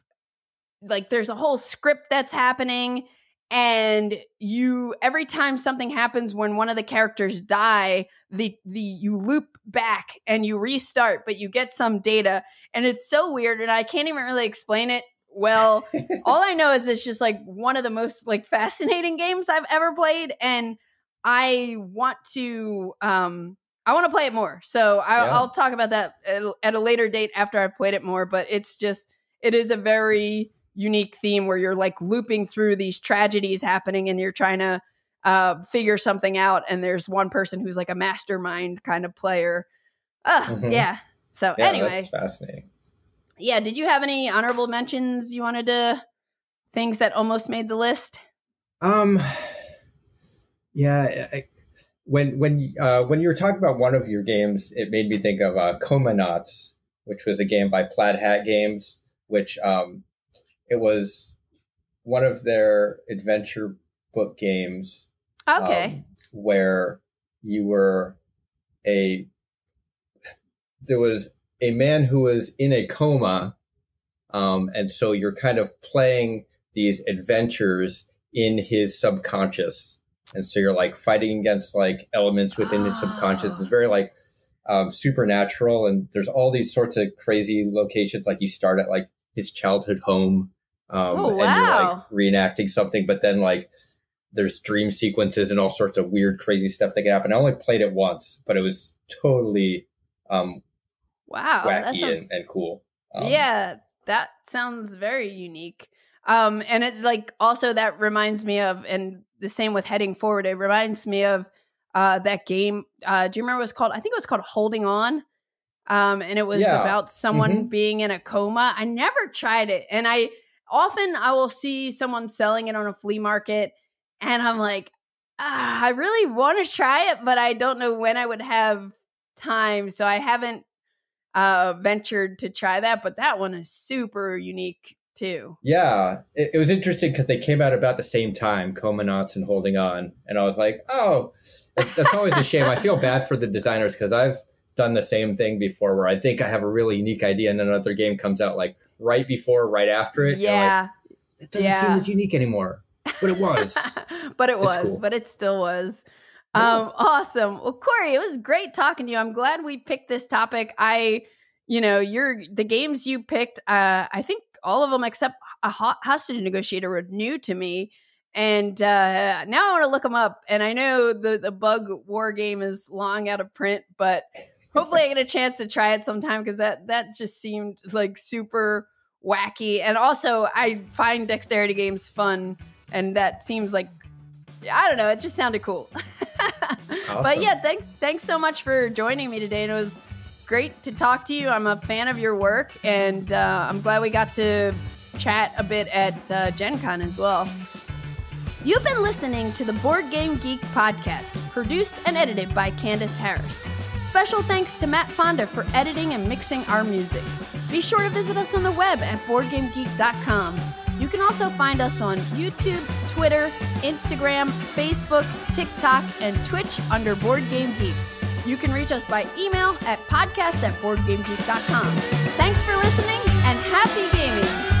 like there's a whole script that's happening and you every time something happens when one of the characters die the the you loop back and you restart but you get some data. And it's so weird and i can't even really explain it well. All i know is it's just like one of the most like fascinating games i've ever played and i want to um i want to play it more. So I, Yeah. i'll talk about that at, at a later date after i've played it more but it's just it is a very unique theme where you're like looping through these tragedies happening and you're trying to uh, figure something out and there's one person who's like a mastermind kind of player uh, Mhm. yeah so Yeah, anyway that's fascinating. yeah did you have any honorable mentions you wanted to things that almost made the list Um, yeah, I, when when uh, when you were talking about one of your games, it made me think of uh, Comanauts, which was a game by Plaid Hat Games, which um, it was one of their adventure book games. okay um, where you were a there was a man who was in a coma um, and so you're kind of playing these adventures in his subconscious and so you're like fighting against like elements within his subconscious Ah. it's very like um, supernatural and there's all these sorts of crazy locations like you start at like his childhood home um, Oh, and you're like reenacting something but then like there's dream sequences and all sorts of weird crazy stuff that can happen i only played it once but it was totally um, wow wacky sounds- and, and cool um, yeah, that sounds very unique. Um, and it like also that reminds me of, and the same with heading forward. It reminds me of uh, that game. Uh, do you remember what it was called? I think it was called Holding On. Um, and it was Yeah. about someone Mhm. being in a coma. I never tried it, and I often I will see someone selling it on a flea market, and I'm like, ah, I really want to try it, but I don't know when I would have time, so I haven't uh ventured to try that but that one is super unique too. Yeah it, it was interesting because they came out about the same time comanauts and holding on and i was like oh that- that's always a shame. I feel bad for the designers because i've done the same thing before where i think i have a really unique idea and another game comes out like right before right after it I'm like, yeah. It doesn't seem as unique anymore. But it was. But it was cool. but it still was. Yeah. um awesome. Well corey it was great talking to you. I'm glad we picked this topic. I you know you're the games you picked uh i think all of them except a ho- hostage negotiator were new to me. And uh now i want to look them up. And i know the the bug war game is long out of print but hopefully i get a chance to try it sometime because that that just seemed like super wacky. And also i find dexterity games fun and that seems like i don't know it just sounded cool. But yeah thanks thanks so much for joining me today and it was great to talk to you. I'm a fan of your work and uh, i'm glad we got to chat a bit at uh, gen con as well. You've been listening to the Board Game Geek podcast, produced and edited by Candice Harris. Special thanks to Matt Fonda for editing and mixing our music. Be sure to visit us on the web at BoardGameGeek.com. You can also find us on YouTube, Twitter, Instagram, Facebook, TikTok, and Twitch under Board Game Geek. You can reach us by email at podcast at boardgamegeek.com. Thanks for listening and happy gaming!